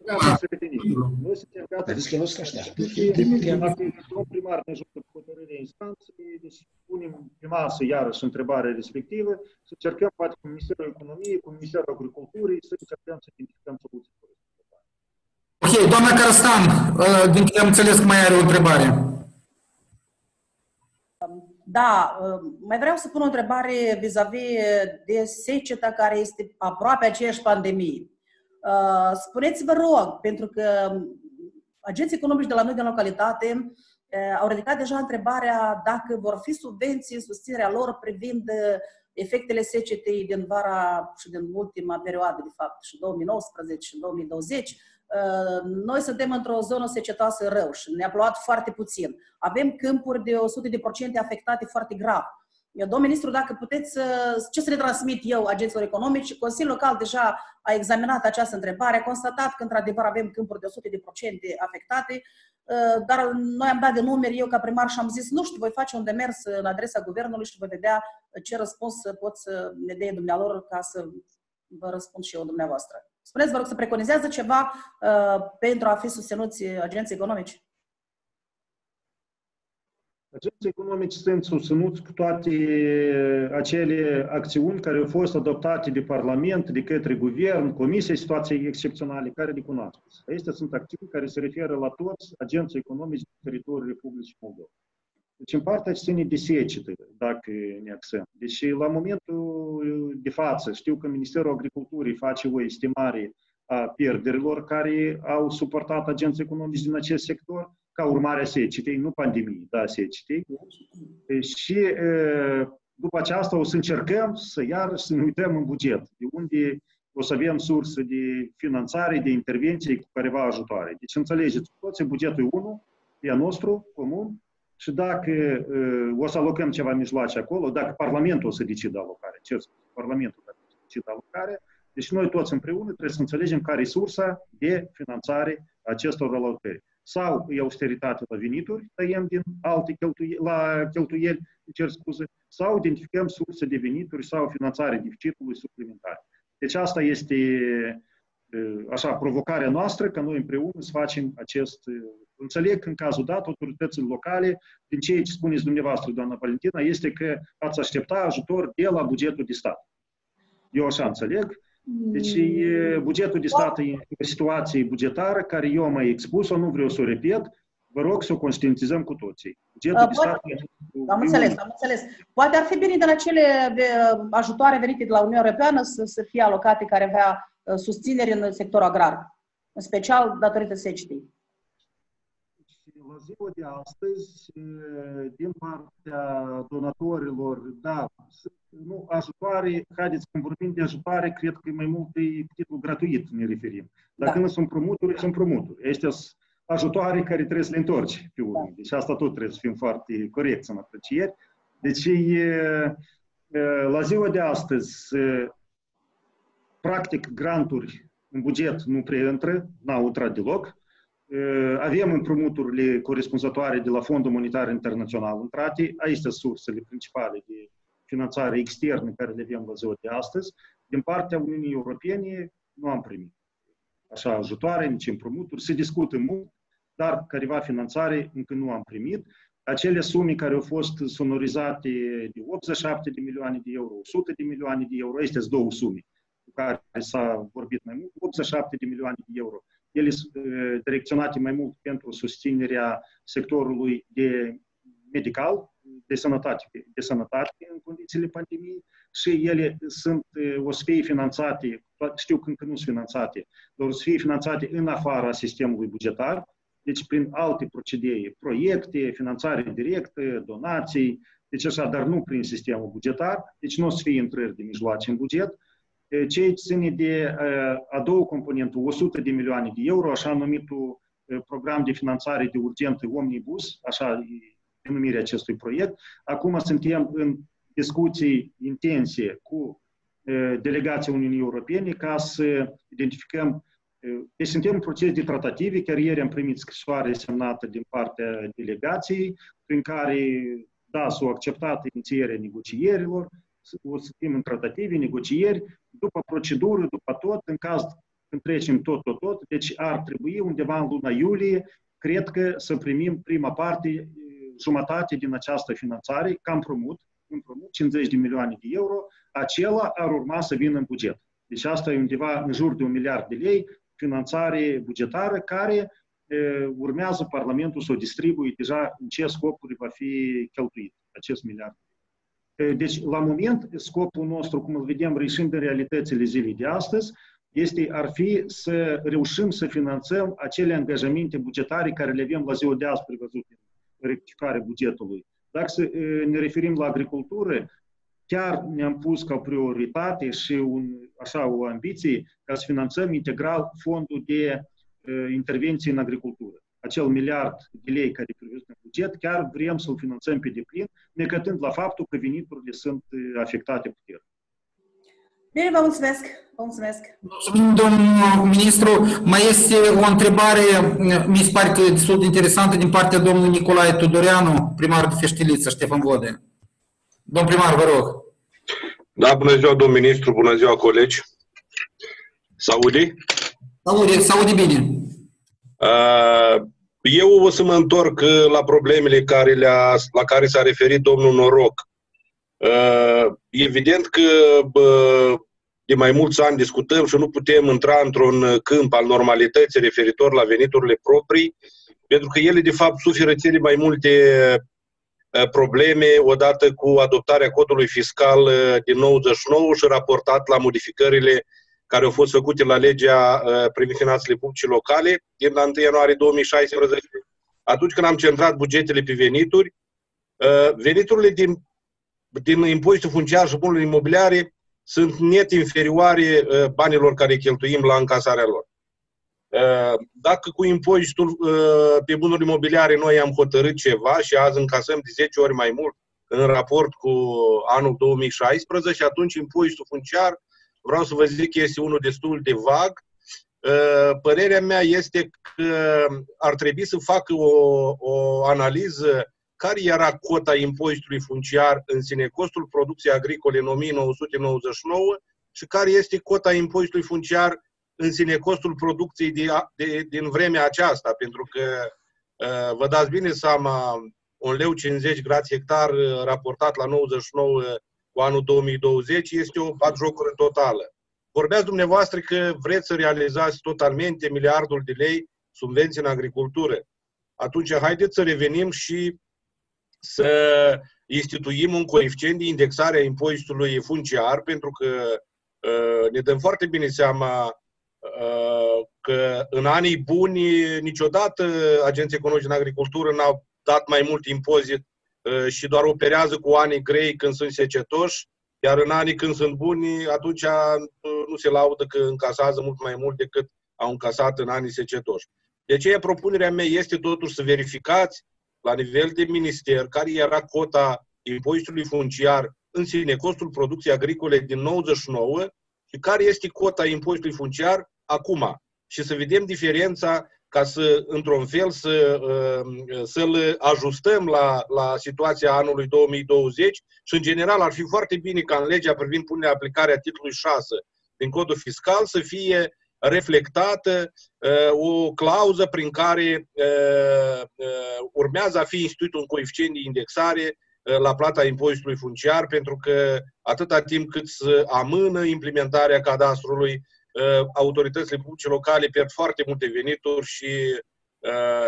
gata să revenim. Noi suntem gata să Domnul primar ne ajută cu hotărârea instanței, deci punem pe masă iarăși întrebarea respectivă, să încercăm poate cu Ministerul Economiei, cu Ministerul Agriculturii, să încercăm să identificăm soluții. Ok, doamna Carstan, din câte am înțeles că mai are o întrebare. Da, mai vreau să pun o întrebare vis-a-vis de seceta care este aproape aceeași pandemie. Spuneți-vă rog, pentru că agenții economici de la noi din localitate au ridicat deja întrebarea dacă vor fi subvenții în susținerea lor privind efectele secetei din vara și din ultima perioadă, de fapt, și 2019 și 2020, noi suntem într-o zonă secetoasă rău și ne-a plouat foarte puțin. Avem câmpuri de 100% afectate foarte grav. Eu, domn ministru, dacă puteți, ce să le transmit eu agenților economici, Consiliul Local deja a examinat această întrebare, a constatat că într-adevăr avem câmpuri de 100% afectate, dar noi am dat de numeri, eu ca primar și am zis, nu știu, voi face un demers în adresa guvernului și voi vedea ce răspuns pot să ne dea dumnealor ca să vă răspund și eu dumneavoastră. Spuneți, vă rog, să preconizează ceva uh, pentru a fi susținuți agenții economici? Agenții economici sunt susținuți cu toate acele acțiuni care au fost adoptate de Parlament, de către Guvern, Comisia Situației Excepționale, care le cunoașteți. Acestea sunt acțiuni care se referă la toți agenții economici de teritoriul Republicii Moldova. Deci, în partea ce ține de secetă, dacă ne axăm. Deci, la momentul de față, știu că Ministerul Agriculturii face o estimare a pierderilor care au suportat agenții economici din acest sector ca urmare a secetei, nu pandemiei, da, secetei. Și după aceasta o să încercăm să iar să ne uităm în buget, de unde o să avem surse de finanțare, de intervenție cu careva ajutoare. Deci înțelegeți, toți bugetul 1 e a nostru, comun, și dacă uh, o să alocăm ceva mijloace acolo, dacă Parlamentul o să decide alocare, ce Parlamentul dacă o să decide alocare, deci noi toți împreună trebuie să înțelegem care e sursa de finanțare a acestor alocări. Sau e austeritate la venituri, tăiem din alte cheltuieli, la cheltuieli, cer scuze, sau identificăm surse de venituri sau finanțare deficitului suplimentar. Deci asta este așa, provocarea noastră, că noi împreună să facem acest Înțeleg că în cazul dat, autoritățile locale, din ceea ce spuneți dumneavoastră, doamna Valentina, este că ați aștepta ajutor de la bugetul de stat. Eu așa înțeleg. Deci bugetul de stat e o situație bugetară care eu am mai expus-o, nu vreau să o repet, vă rog să o conștientizăm cu toții. Bugetul Uh, de stat... Am înțeles, am înțeles. Poate ar fi bine de la cele uh, ajutoare venite de la Uniunea Europeană să, să fie alocate care avea uh, susținere în sectorul agrar, în special datorită secetei. La ziua de astăzi, din partea donatorilor, da, nu, ajutoare, haideți, când vorbim de ajutoare, cred că mai mult e titlul gratuit ne referim. Dacă Da. nu sunt împrumuturi, sunt împrumuturi. Astea sunt ajutoare care trebuie să le întorci pe urmă. Deci asta tot trebuie să fim foarte corecți în aprecieri. Deci, e, e, la ziua de astăzi, e, practic, granturi în buget nu prea intră, n-au intrat deloc. E, Avem împrumuturile corespunzătoare de la Fondul Monetar Internațional intrate. Aici sunt sursele principale de finanțare externă care le avem la ziua de astăzi. Din partea Uniunii Europene nu am primit așa ajutoare, nici împrumuturi. Se discută mult, dar careva finanțare încă nu am primit. Acele sume care au fost sonorizate de 87 de milioane de euro, 100 de milioane de euro, acestea sunt două sume cu care s-a vorbit mai mult, 87 de milioane de euro. Ele sunt eh, direcționate mai mult pentru susținerea sectorului de medical, de sănătate, de sănătate în condițiile pandemiei și ele sunt, eh, o să fie finanțate, știu că încă nu sunt finanțate, dar o să fie finanțate în afara sistemului bugetar, deci prin alte procedee, proiecte, finanțare directă, donații, deci așa, dar nu prin sistemul bugetar, deci nu o să fie intrări de mijloace în buget. Eh, Ceea ce ține de eh, a doua componentă, 100 de milioane de euro, așa numitul eh, program de finanțare de urgentă Omnibus, așa e denumirea acestui proiect. Acum suntem în discuții intense cu eh, delegația Uniunii Europene ca să identificăm eh, deci suntem în proces de tratative, chiar ieri am primit scrisoare semnată din partea delegației, prin care, da, s-au acceptat inițierea negocierilor, o să fim în tratative, negocieri, după procedură, după tot, în caz când trecem tot, tot, tot, deci ar trebui undeva în luna iulie, cred că să primim prima parte, eh, jumătate din această finanțare, ca împrumut, împrumut 50 de milioane de euro, acela ar urma să vină în buget. Deci asta e undeva în jur de un miliard de lei, finanțare bugetară care e, urmează Parlamentul să o distribuie deja în ce scopuri va fi cheltuit acest miliard. E, Deci, la moment, scopul nostru, cum îl vedem reșind în realitățile zilei de astăzi, este, ar fi să reușim să finanțăm acele angajamente bugetare care le avem la ziua de azi prevăzute în rectificarea bugetului. Dacă să e, ne referim la agricultură, chiar ne-am pus ca prioritate și un, așa o ambiție ca să finanțăm integral fondul de uh, intervenție în agricultură. Acel miliard de lei care e prevăzut în buget, chiar vrem să-l finanțăm pe deplin, necătând la faptul că veniturile sunt uh, afectate puternic. Bine, vă mulțumesc. Vă mulțumesc. Domnul ministru, mai este o întrebare, mi se pare că e destul de interesantă din partea domnului Nicolae Tudoreanu, primar de Feștiliță, Ștefan Vode. Domn primar, vă rog. Da, bună ziua, domn ministru, bună ziua, colegi. Saudi? Aude, se aude bine. Uh, Eu o să mă întorc uh, la problemele care le-a, la care s-a referit domnul Noroc. Uh, Evident că bă, de mai mulți ani discutăm și nu putem intra într-un câmp al normalității referitor la veniturile proprii, pentru că ele, de fapt, suferă cele mai multe uh, probleme odată cu adoptarea codului fiscal uh, din 99 și raportat la modificările care au fost făcute la legea uh, privind finanțele publice locale din la 1 ianuarie 2016. Atunci când am centrat bugetele pe venituri, uh, veniturile din, din impozitul funciar și bunurile imobiliare sunt net inferioare uh, banilor care cheltuim la încasarea lor. Dacă cu impozitul pe bunuri imobiliare noi am hotărât ceva și azi încasăm de 10 ori mai mult în raport cu anul 2016, atunci impozitul funciar, vreau să vă zic că este unul destul de vag. Părerea mea este că ar trebui să facă o, o analiză care era cota impozitului funciar în sine costul producției agricole în 1999 și care este cota impozitului funciar în sine costul producției de, de, din vremea aceasta, pentru că vă dați bine seama, un leu 50 grați hectar raportat la 99 cu anul 2020 este o batjocură totală. Vorbeați dumneavoastră că vreți să realizați totalmente miliardul de lei subvenții în agricultură. Atunci, haideți să revenim și să instituim un coeficient de indexare a impozitului funciar, pentru că uh, ne dăm foarte bine seama uh, că în anii buni niciodată Agenția Economică în Agricultură n-a dat mai mult impozit uh, și doar operează cu anii grei când sunt secetoși, iar în anii când sunt buni, atunci nu se laudă că încasează mult mai mult decât au încasat în anii secetoși. De aceea propunerea mea este totuși să verificați la nivel de minister care era cota impozitului funciar în sine, costul producției agricole din 99 și care este cota impozitului funciar acum. Și să vedem diferența ca să, într-un fel, să, uh, să-l ajustăm la, la situația anului 2020 și, în general, ar fi foarte bine ca în legea privind punerea aplicarea titlului 6 din codul fiscal să fie reflectată uh, o clauză prin care uh, uh, urmează a fi instituit un coeficient de indexare la plata impozitului funciar, pentru că atâta timp cât se amână implementarea cadastrului, autoritățile publice locale pierd foarte multe venituri și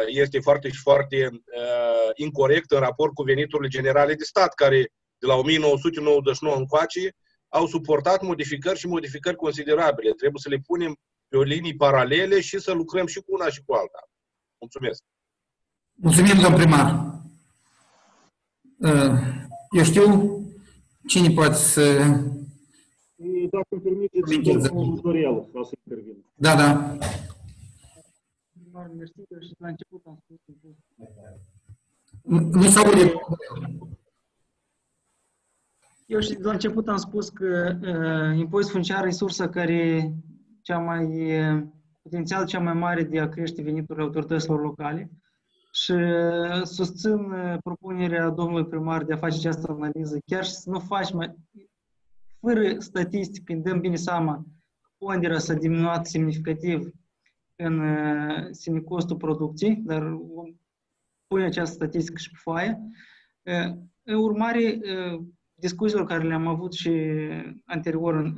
este foarte și foarte incorrect în raport cu veniturile generale de stat, care de la 1999 încoace au suportat modificări și modificări considerabile. Trebuie să le punem pe o linii paralele și să lucrăm și cu una și cu alta. Mulțumesc! Mulțumim, domn primar! Eu știu cine poate să... Dacă îmi permiteți, domnul Dorel, vreau să intervin. Da, da. Nu s aude. Eu și de la început am spus că uh, impozitul funciar e sursa care cea mai, potențial cea mai mare de a crește veniturile autorităților locale și susțin propunerea domnului primar de a face această analiză, chiar și să nu faci mai, fără statistică, când dăm bine seama, ponderea s-a diminuat semnificativ în sine costul producției, dar vom pune această statistică și pe foaie. În urmare, discuțiilor care le-am avut și anterior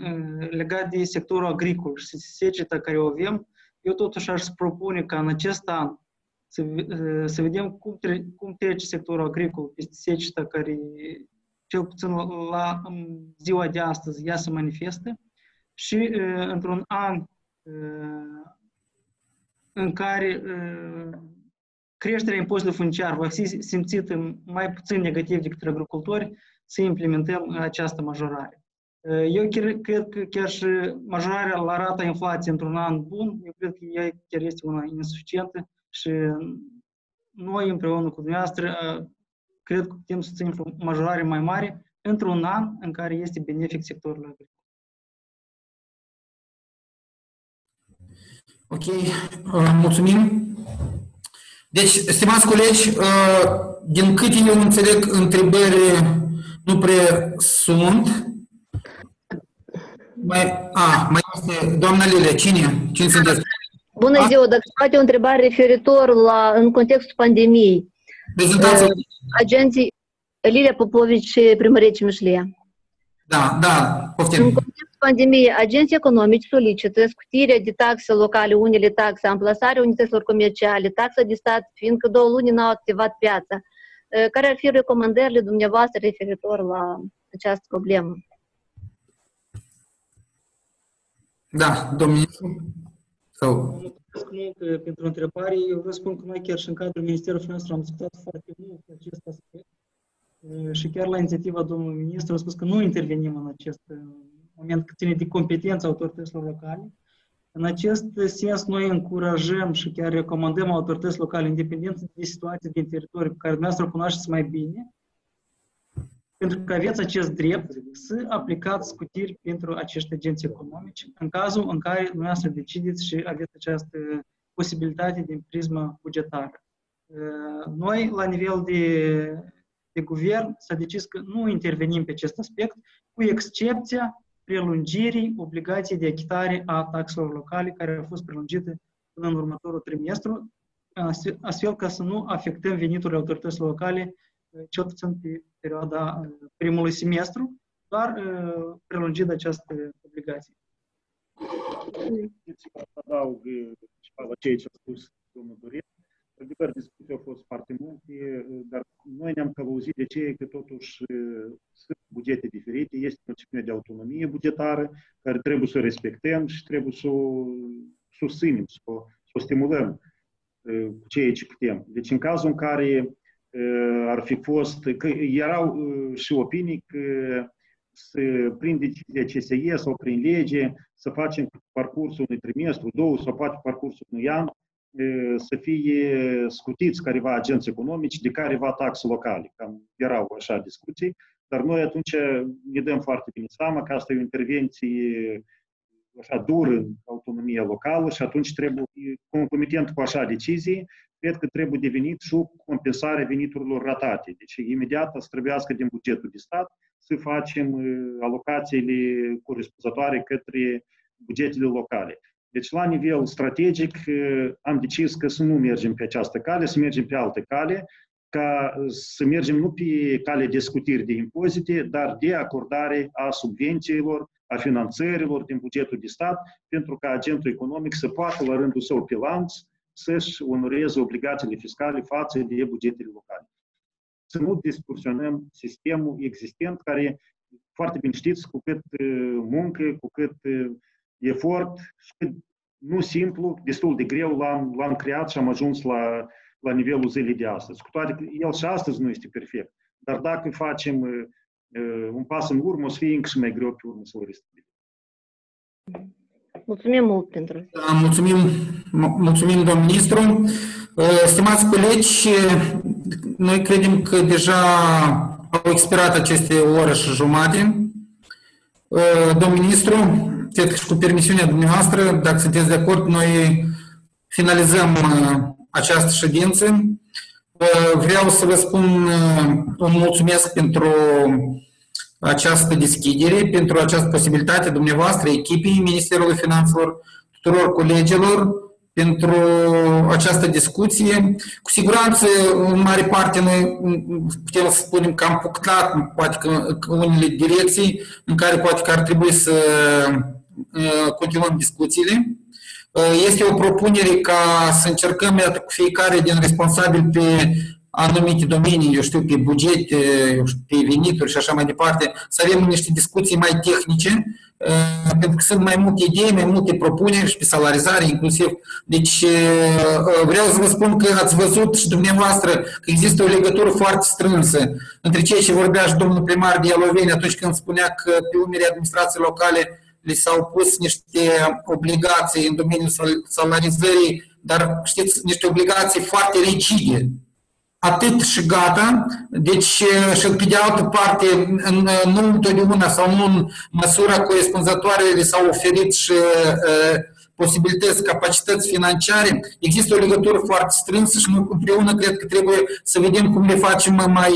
legat de sectorul agricol și seceta care o avem, eu totuși aș propune ca în acest an să, să vedem cum, tre- cum trece sectorul agricol peste seceta care, cel puțin la ziua de astăzi, ea se manifestă și într-un an în care creșterea impozitului funciar va fi simțită mai puțin negativ decât agricultori, să implementăm această majorare. Eu cred că chiar și majorarea la rata inflației într-un an bun, eu cred că ea chiar este una insuficientă și noi împreună cu dumneavoastră cred că putem să ținem o majorare mai mare într-un an în care este benefic sectorul agricol. Ok, mulțumim. Deci, stimați colegi, din câte eu înțeleg întrebări nu prea sunt. Mai, a, mai este doamna Lile, cine? Cine sunteți? Bună ziua, dacă poate o întrebare referitor la, în contextul pandemiei. Prezentați uh, Agenții Lilia Popovici și primărie Cimișlia. Da, da, poftim. În contextul pandemiei, agenții economici solicită scutirea de taxe locale, unele taxe, amplasarea unităților comerciale, taxa de stat, fiindcă două luni n-au activat piața. Care ar fi recomandările dumneavoastră referitor la această problemă? Da, domnul sau... Mulțumesc mult pentru întrebare. Eu vă spun că noi chiar și în cadrul Ministerului Finanțelor am discutat foarte mult acest aspect și chiar la inițiativa domnului ministru a spus că nu intervenim în acest moment cât ține de competența autorităților locale. În acest sens, noi încurajăm și chiar recomandăm autorități locale, independent de situații din teritoriu pe care dumneavoastră o cunoașteți mai bine, pentru că aveți acest drept să aplicați scutiri pentru acești agenți economici în cazul în care dumneavoastră decideți și aveți această posibilitate din prismă bugetară. Noi, la nivel de, de guvern, s-a decis că nu intervenim pe acest aspect, cu excepția prelungirii obligației de achitare a taxelor locale, care a fost prelungită până în următorul trimestru, astfel ca să nu afectăm veniturile autorităților locale, cel puțin pe perioada primului semestru, doar prelungind această obligație. Adaug ceva la ceea ce a spus domnul Dorin. Într-adevăr, discuții au fost foarte multe, dar noi ne-am călăuzit de ce că totuși sunt bugete diferite, este noțiunea de autonomie bugetară, care trebuie să o respectăm și trebuie să o susținem, să o, să o stimulăm cu ceea ce putem. Deci în cazul în care ar fi fost, că erau și opinii că să, prin decizia CSE sau prin lege să facem parcursul unui trimestru, două sau poate parcursul unui an, să fie scutiți careva agenți economici de careva taxe locale. Cam erau așa discuții, dar noi atunci ne dăm foarte bine seama că asta e o intervenție așa dură în autonomia locală și atunci trebuie, concomitent cu așa decizie, cred că trebuie devenit și compensarea veniturilor ratate. Deci imediat să trebuiască din bugetul de stat să facem alocațiile corespunzătoare către bugetele locale. Deci, la nivel strategic, am decis că să nu mergem pe această cale, să mergem pe altă cale, ca să mergem nu pe cale de scutiri de impozite, dar de acordare a subvențiilor, a finanțărilor din bugetul de stat, pentru ca agentul economic să poată, la rândul său pe lanț, să-și onoreze obligațiile fiscale față de bugetele locale. Să nu distorsionăm sistemul existent, care, foarte bine știți, cu cât muncă, cu cât efort și nu simplu, destul de greu l-am, l-am creat și am ajuns la, la nivelul zilei de astăzi. Cu toate că el și astăzi nu este perfect. Dar dacă facem uh, un pas în urmă, o să fie încă și mai greu pe urmă să-l restabilim. Mulțumim mult pentru da, Mulțumim, mulțumim, domnul ministru. Stimați colegi, noi credem că deja au expirat aceste ore și jumate. Domnul ministru, cred că și cu permisiunea dumneavoastră, dacă sunteți de acord, noi finalizăm această ședință. Vreau să vă spun un mulțumesc pentru această deschidere, pentru această posibilitate dumneavoastră, echipii Ministerului Finanțelor, tuturor colegilor, pentru această discuție. Cu siguranță, în mare parte, noi putem să spunem că am punctat, poate că, că unele direcții în care poate că ar trebui să continuăm discuțiile. Este o propunere ca să încercăm, iată, cu fiecare din responsabil pe anumite domenii, eu știu, pe buget, pe venituri și așa mai departe, să avem niște discuții mai tehnice, pentru că sunt mai multe idei, mai multe propuneri și pe salarizare inclusiv. Deci vreau să vă spun că ați văzut și dumneavoastră că există o legătură foarte strânsă între ceea ce vorbea și domnul primar de Ialoveni atunci când spunea că pe umerii administrației locale li s-au pus niște obligații în domeniul salarizării, dar știți, niște obligații foarte rigide atât și gata, deci și pe de altă parte nu întotdeauna sau nu în măsura corespunzătoare le s-au oferit și posibilități, capacități financiare, există o legătură foarte strânsă și împreună cred că trebuie să vedem cum le facem mai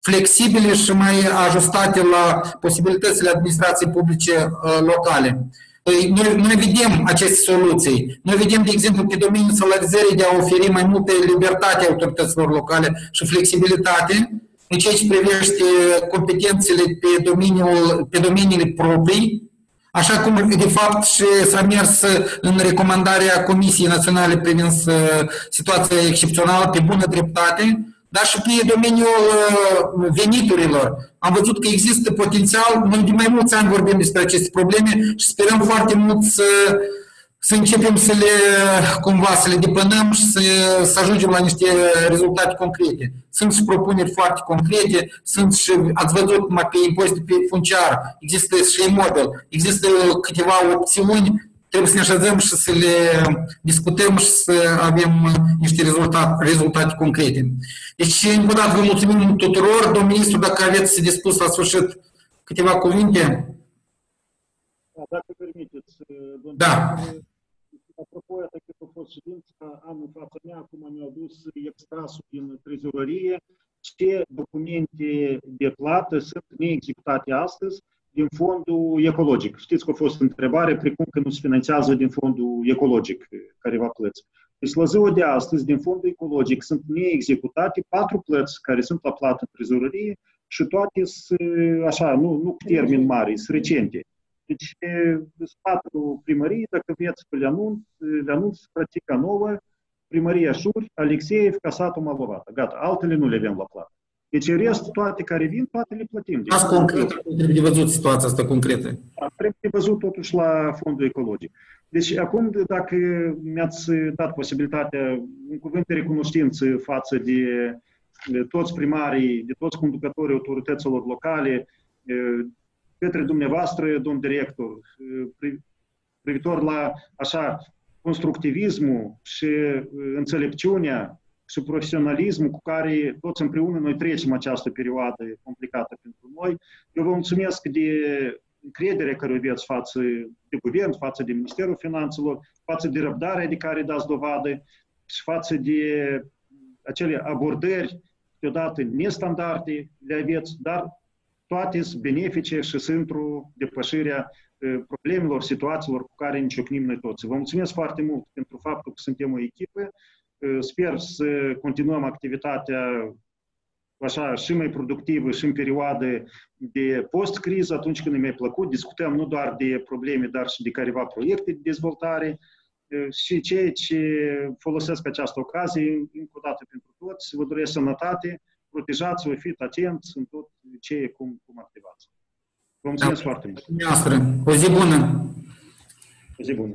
flexibile și mai ajustate la posibilitățile administrației publice locale. Păi, noi, noi vedem aceste soluții. Noi vedem, de exemplu, pe domeniul salarizării de a oferi mai multă libertate autorităților locale și flexibilitate în ceea ce privește competențele pe, domeniul, pe domeniile proprii, așa cum, de fapt, și s-a mers în recomandarea Comisiei Naționale privind situația excepțională pe bună dreptate, dar și pe domeniul uh, veniturilor. Am văzut că există potențial, noi de mai mulți ani vorbim despre aceste probleme și sperăm foarte mult să, să începem să le, cumva, să le depănăm și să, să ajungem la niște rezultate concrete. Sunt și propuneri foarte concrete, sunt și, ați văzut numai pe impozite pe funciar, există și model, există câteva opțiuni trebuie să ne așezăm și să le discutăm și să avem niște rezultate, rezultate concrete. Deci, încă o dată, vă mulțumim tuturor. Domnul ministru, dacă aveți dispus la sfârșit câteva cuvinte. Da, dacă permiteți. Da. Apropo, iată că a fost ședința, am în fața mea, acum mi-au dus extrasul din trezorărie, ce documente de plată sunt neexecutate astăzi, din fondul ecologic. Știți că a fost întrebare, precum că nu se finanțează din fondul ecologic careva plăți. Deci la ziua de astăzi, din fondul ecologic, sunt neexecutate patru plăți care sunt la plată în trezorerie și toate sunt așa, nu, nu cu termen mare, sunt recente. Deci sunt patru primării, dacă veți pe le anunț, le anunț practica nouă, primăria Șuri, Alexeev, Casatul, Malovata. Gata, altele nu le avem la plată. Deci în rest, toate care vin, toate le plătim. Deci, Azi concret, trebuie văzut situația asta concretă. Trebuie văzut totuși la fondul ecologic. Deci acum, dacă mi-ați dat posibilitatea, un cuvânt de recunoștință față de, de toți primarii, de toți conducătorii autorităților locale, către dumneavoastră, domn director, privitor la așa constructivismul și înțelepciunea și profesionalismul cu care toți împreună noi trecem această perioadă complicată pentru noi. Eu vă mulțumesc de încredere care o aveți față de guvern, față de Ministerul Finanțelor, față de răbdarea de care dați dovadă și față de acele abordări deodată nestandarde le aveți, dar toate sunt benefice și sunt pentru depășirea problemelor, situațiilor cu care ne ciocnim noi toți. Vă mulțumesc foarte mult pentru faptul că suntem o echipă. Sper să continuăm activitatea așa și mai productivă și în perioade de post-criză, atunci când ne mai plăcut, discutăm nu doar de probleme, dar și de careva proiecte de dezvoltare și ceea ce folosesc această ocazie, încă o dată pentru toți, vă doresc sănătate, protejați-vă, fiți atenți în tot ce cum, cum activați. Vă mulțumesc da. foarte mult! O zi bună! O zi bună!